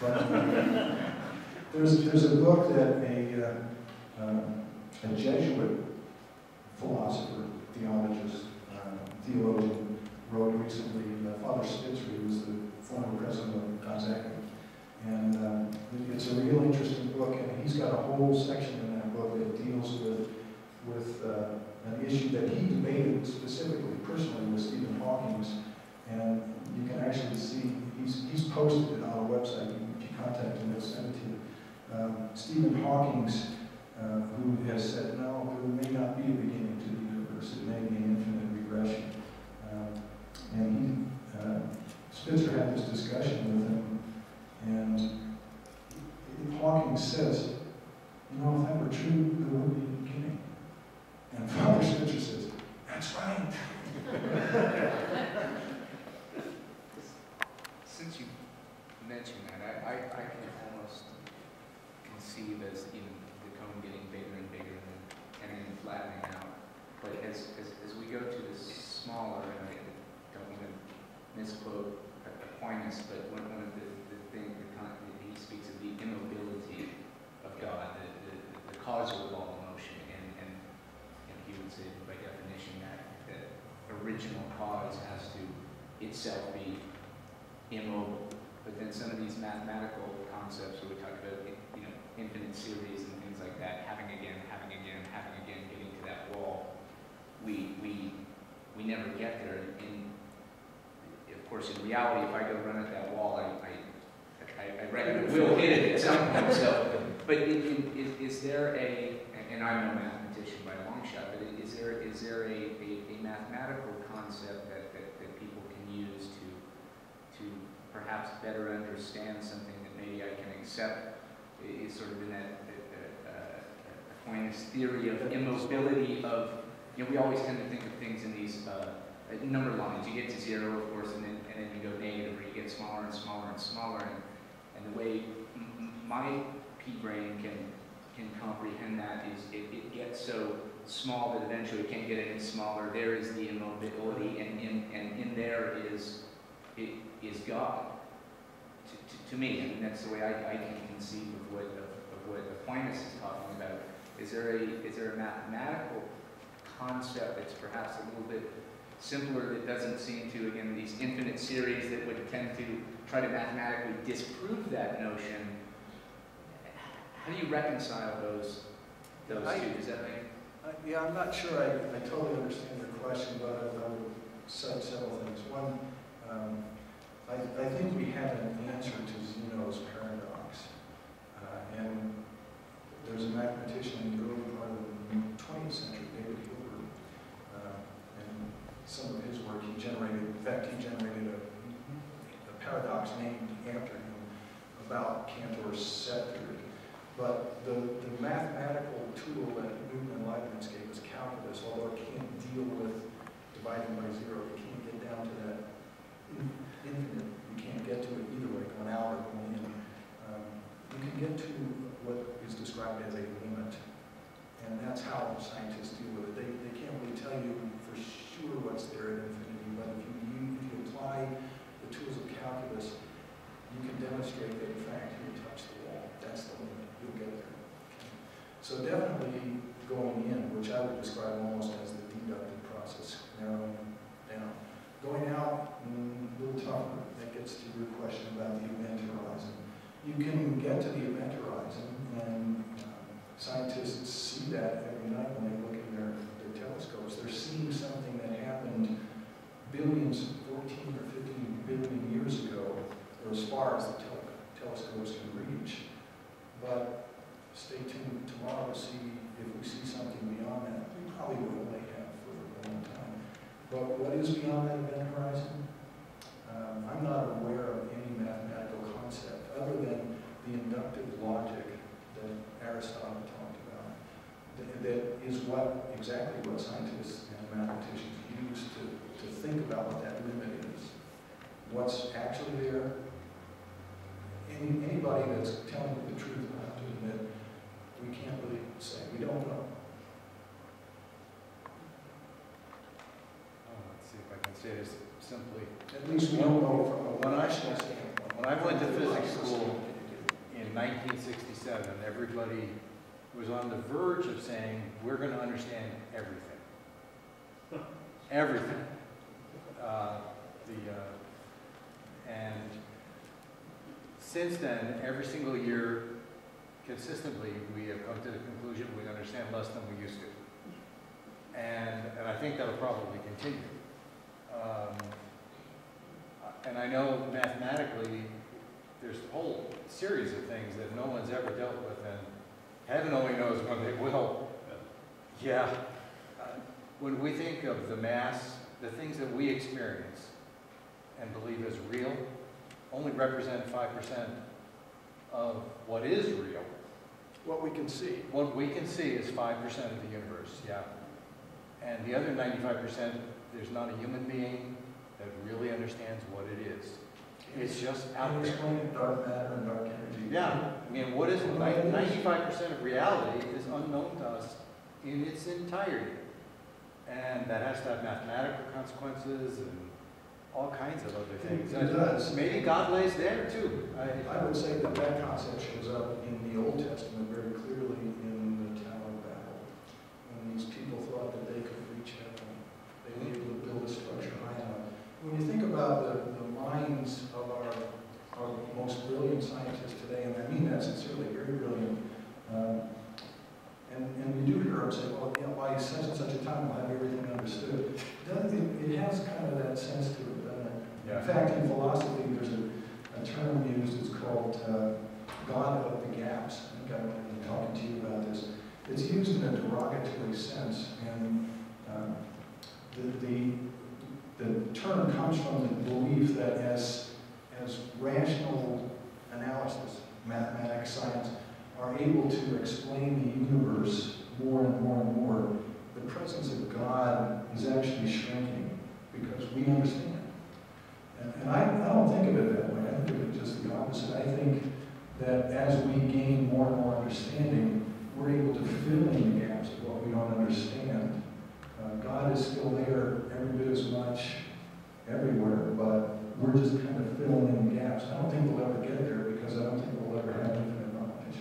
But uh, there's, there's a book that a, uh, um, a Jesuit philosopher, theologist, uh, theologian wrote recently, uh, Father Spitzer, who was the former president of Gonzaga. And um, it's a real interesting book, and he's got a whole section in that book that deals with, with uh, an issue that he debated specifically, personally, with Stephen Hawking. And you can actually see, he's, he's posted it on a website, you can contact him, he'll send it to you. Um, Stephen Hawking's, uh, who has said, no, there may not be a beginning to the universe, it may be an infinite regression. Um, and he, uh, Spitzer had this discussion with him, and Hawking says, you know, if that were true, there would be a beginning. And Father Spitzer says, that's right. Since you mentioned that, I, I, I can almost conceive as even the cone getting bigger and bigger and and then flattening out. But as, as, as we go to this smaller, and I don't want to misquote Aquinas, but one, one of the, the things, the he speaks of the immobility of God, the, the, the law of motion, and, and, and he would say by definition that, that original cause has to itself be immobile. But then some of these mathematical concepts where we talk about, you know, infinite series and things like that, having again, having again, having again, getting to that wall, we, we, we never get there. In, course, in reality, if I go run at that wall, I, I, I, I reckon will hit it at some point. So, but i- i- is, there a, and- I'm no mathematician by a long shot, but is there, is there a, a, a mathematical concept that, that, that people can use to, to perhaps better understand something that maybe I can accept is sort of in that, uh, Aquinas theory of immobility of, you know, we always tend to think of things in these, uh, number lines. You get to zero, of course, and then, and then you go negative, or you get smaller and smaller and smaller, and, and the way my pea brain can, can comprehend that is it, it gets so small that eventually it can't get any smaller. There is the immobility, and in, and in there is, it is God. To, to, to me, I mean, that's the way I, I can conceive of what, of, of what Aquinas is talking about. Is there a, is there a mathematical concept that's perhaps a little bit simpler that doesn't seem to, again, these infinite series that would tend to try to mathematically disprove that notion. How do you reconcile those, those I- two? Does that make? Uh, Yeah, I'm not sure I, I totally understand your question, but I I would cite several things. One, um, I, I think we have an answer to Zeno's paradox. Uh, and there's a mathematician in the early part of the 20th century, David Hilbert, uh, and some of his work he generated, in fact, he generated a, a paradox named after him about Cantor's set theory. But the, the mathematical tool that Newton and Leibniz gave us, calculus, although it can't deal with dividing by zero, it can't get down to that infinite. You can't get to it either way, going out or going in. Um, you can get to what is described as a limit, and that's how scientists deal with it. They, they can't really tell you for sure what's there at infinity, apply the tools of calculus, you can demonstrate that in fact you touch the wall. That's the limit. You'll get there. So definitely going in, which I would describe almost as the deductive process, narrowing down. Going out, mm, a little tougher. That gets to your question about the event horizon. You can get to the event horizon, and um, scientists see that every night when they look in their, their telescopes. They're seeing something billions, 14 or 15 billion years ago, or as far as the tel telescopes can reach. But stay tuned tomorrow to see if we see something beyond that. We probably will only have for a long time. But what is beyond that event horizon? Um, I'm not aware of any mathematical concept other than the inductive logic that Aristotle talked about. That is what exactly what scientists and mathematicians use to think about what that limit is. What's actually there, any, anybody that's telling you the truth will have to admit, we can't really say, we don't know. Oh, let's see if I can say this simply. At least we don't know from a When I- standpoint. When I went to physics school in 1967, everybody was on the verge of saying, we're going to understand everything. Everything. Uh, The, uh, and since then, every single year, consistently, we have come to the conclusion we understand less than we used to. And, and I think that'll probably continue. Um, And I know mathematically, there's a whole series of things that no one's ever dealt with, and heaven only knows when they will. Yeah. Uh, When we think of the mass, the things that we experience and believe as real, only represent five percent of what is real. What we can see. What we can see is five percent of the universe, yeah. And the other ninety-five percent, there's not a human being that really understands what it is. It's just Can out you there. explain dark matter and dark energy? Yeah, I mean, what is it? Ninety-five percent of reality is unknown to us in its entirety. And that has to have mathematical consequences and all kinds of other things. It does. Maybe God lays there too. I, I would say that that concept shows up in the Old Testament very clearly in the Tower of Babel. When these people thought that they could reach heaven, they were able to build a structure high enough. When you think about the, the minds of our, our most brilliant scientists today, and I mean that sincerely, very brilliant, um, and, and we do hear them say, well, you know, by such and such a time we'll have everything understood. Doesn't it, it has kind of that sense to it, doesn't it? In yeah. fact, in philosophy, there's a, a term used, it's called uh, God of the gaps. I think I might be talking to you about this. It's used in a derogatory sense, and um, the, the, the term comes from the belief that as, as rational analysis, mathematics, science, are able to explain the universe more and more and more, the presence of God is actually shrinking because we understand. And, and I, I don't think of it that way. I think of it just the opposite. I think that as we gain more and more understanding, we're able to fill in the gaps of what we don't understand. Uh, God is still there every bit as much everywhere, but we're just kind of filling in gaps. I don't think we'll ever get there because I don't think we'll ever have infinite knowledge.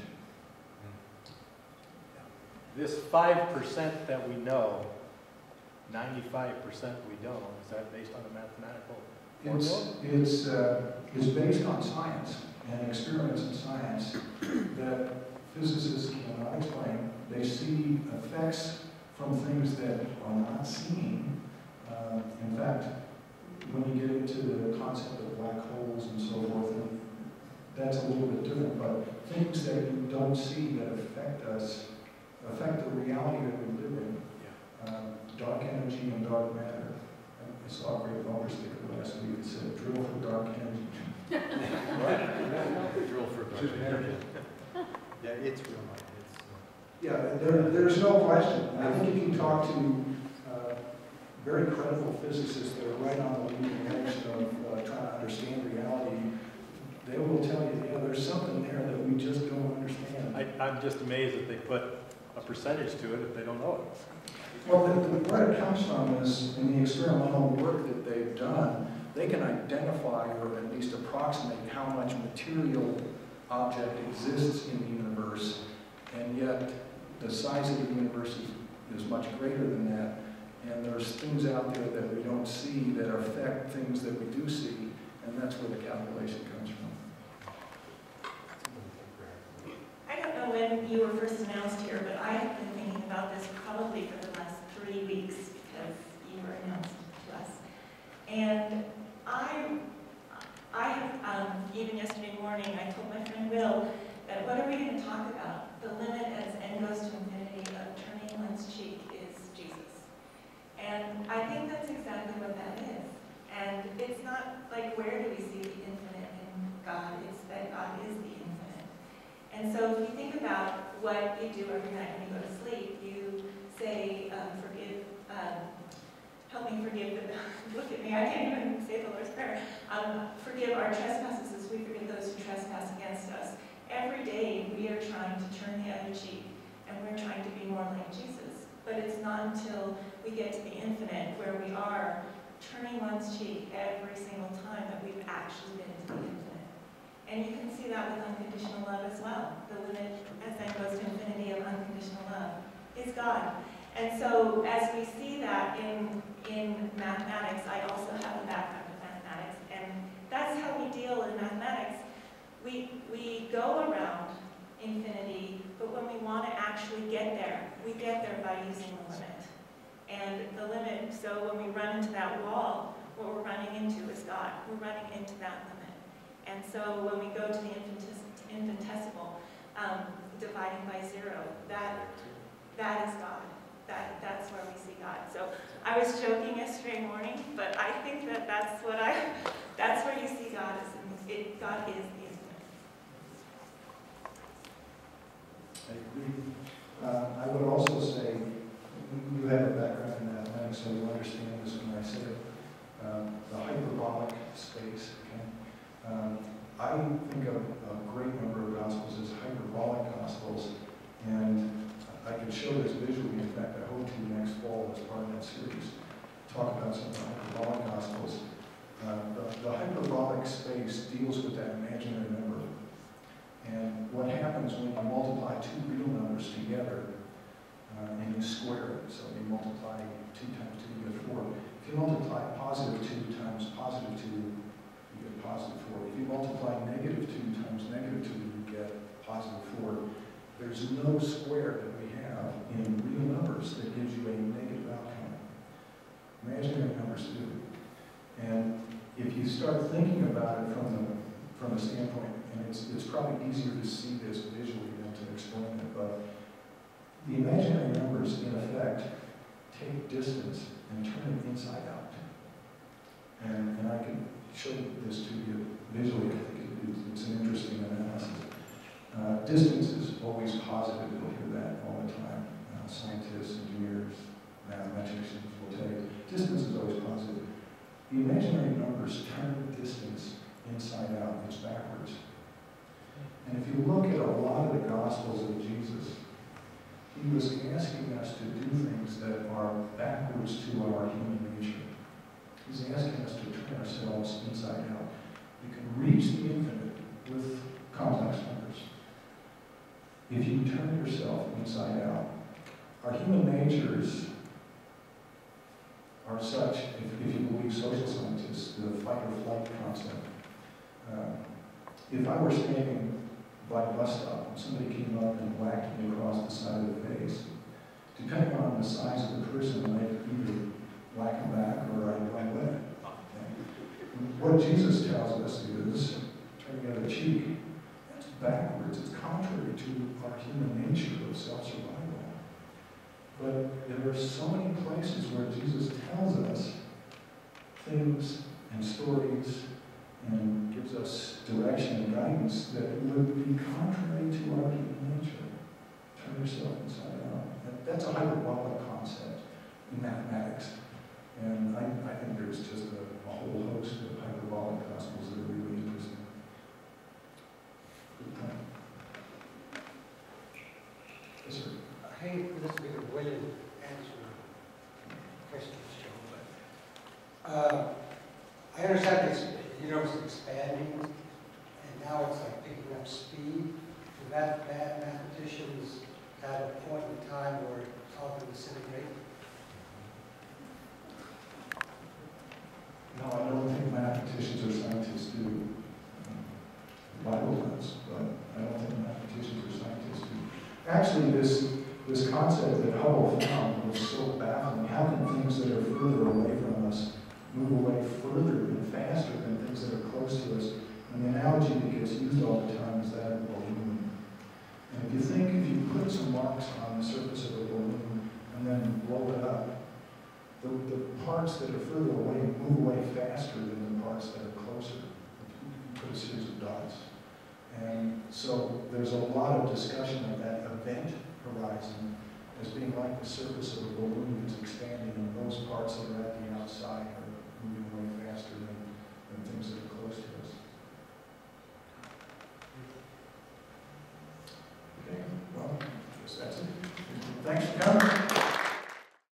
This five percent that we know, ninety-five percent we don't, is that based on a mathematical It's, it's, uh, it's based on science and experiments in science that physicists cannot explain. They see effects from things that are not seen. Uh, in fact, when you get into the concept of black holes and so forth, and that's a little bit different, but things that you don't see that affect us, affect the reality that we live in. Um, dark energy and dark matter. I saw a great bumper sticker last week that said, drill for dark energy. Drill for dark energy. Yeah, it's real life. It's, uh, Yeah, there, there's no question. I think if you talk to very credible physicists that are right on the leading edge of uh, trying to understand reality, they will tell you, yeah, there's something there that we just don't understand. I, I'm just amazed that they put a percentage to it if they don't know it. Well, the, the, where it comes from is in the experimental work that they've done, they can identify or at least approximate how much material object exists in the universe, and yet the size of the universe is, is much greater than that. And there's things out there that we don't see that affect things that we do see, and that's where the calculation comes from. I don't know when you were first announced here, but I have been thinking about this probably for the last three weeks because you were announced to us. And I, I have, um, even yesterday morning, I told my friend Will that what are we going to talk about? The limit as n goes to infinity of turning one's cheek. And I think that's exactly what that is. And it's not like, where do we see the infinite in God? It's that God is the infinite. And so if you think about what you do every night when you go to sleep, you say, um, forgive, um, help me forgive the, look at me, I can't even say the Lord's Prayer. Um, forgive our trespasses as we forgive those who trespass against us. Every day we are trying to turn the other cheek and we're trying to be more like Jesus. But it's not until we get to the infinite where we are turning one's cheek every single time that we've actually been to the infinite. And you can see that with unconditional love as well. The limit, as that goes to infinity of unconditional love, is God. And so as we see that in, in mathematics, I also have a background in mathematics, and that's how we deal in mathematics. We, we go around infinity, but when we want to actually get there, we get there by using the limit. And the limit, so when we run into that wall, what we're running into is God. We're running into that limit. And so when we go to the infinitesimal, um, dividing by zero, that, that is God. That, that's where we see God. So I was joking yesterday morning, but I think that that's what I, that's where you see God is, it, God is the infinite. I agree. Uh, I would also say, you- have a background in mathematics, so you understand this when I say. Um, the hyperbolic space, okay? Um, I think of a great number of gospels as hyperbolic gospels, and I can show this visually. In fact, I hope to next fall as part of that series, talk about some of the hyperbolic gospels. Uh, the, the hyperbolic space deals with that imaginary number. And what happens when you multiply two real numbers together uh, and you square it, so you multiply 2 times 2, you get 4. If you multiply positive 2 times positive 2, you get positive 4. If you multiply negative 2 times negative 2, you get positive 4. There's no square that we have in real numbers that gives you a negative outcome. Imaginary numbers do. And if you start thinking about it from the, from the standpoint and it's, it's probably easier to see this visually than to explain it, but the imaginary numbers, in effect, take distance and turn it inside out. And, and I can show this to you visually, I think it, it's an interesting analysis. Uh, distance is always positive, you'll hear that all the time. Uh, scientists, engineers, mathematicians will tell you, distance is always positive. The imaginary numbers turn distance inside out, it's backwards. And if you look at a lot of the Gospels of Jesus, he was asking us to do things that are backwards to our human nature. He's asking us to turn ourselves inside out. You can reach the infinite with complex numbers. If you turn yourself inside out, our human natures are such, if, if you believe social scientists, the fight or flight concept. Uh, if I were standing by a bus stop somebody came up and whacked me across the side of the face, depending on the size of the person, I'd either whack him back or I'd whack it. What Jesus tells us is, turn the other cheek, that's backwards. It's contrary to our human nature of self-survival. But there are so many places where Jesus tells us things and stories and gives us direction and guidance that would be contrary to our human nature. Turn yourself inside out. That, that's a hyperbolic concept in mathematics. And I, I think there's just a, a whole host of hyperbolic gospels that are really interesting. Yes, sir. I hate this being a willing answer questions, Joe, but, uh, I understand this, you know, it's expanding, and now it's like picking up speed. Do math, math- mathematicians at a point in time where going to disintegrate? No, I don't think mathematicians or scientists do. Um, the Bible but I don't think mathematicians or scientists do. Actually, this, this concept that Hubble found was so baffling. How can things that are further away from move away further and faster than things that are close to us? And the analogy that gets used all the time is that of a balloon. And if you think, if you put some marks on the surface of a balloon and then blow it up, the, the parts that are further away move away faster than the parts that are closer. You Put a series of dots. And so there's a lot of discussion of that event horizon as being like the surface of a balloon that's expanding, and those parts that are at the outside are moving way faster than, than things that are close to us. Well, that's it. Thanks for coming.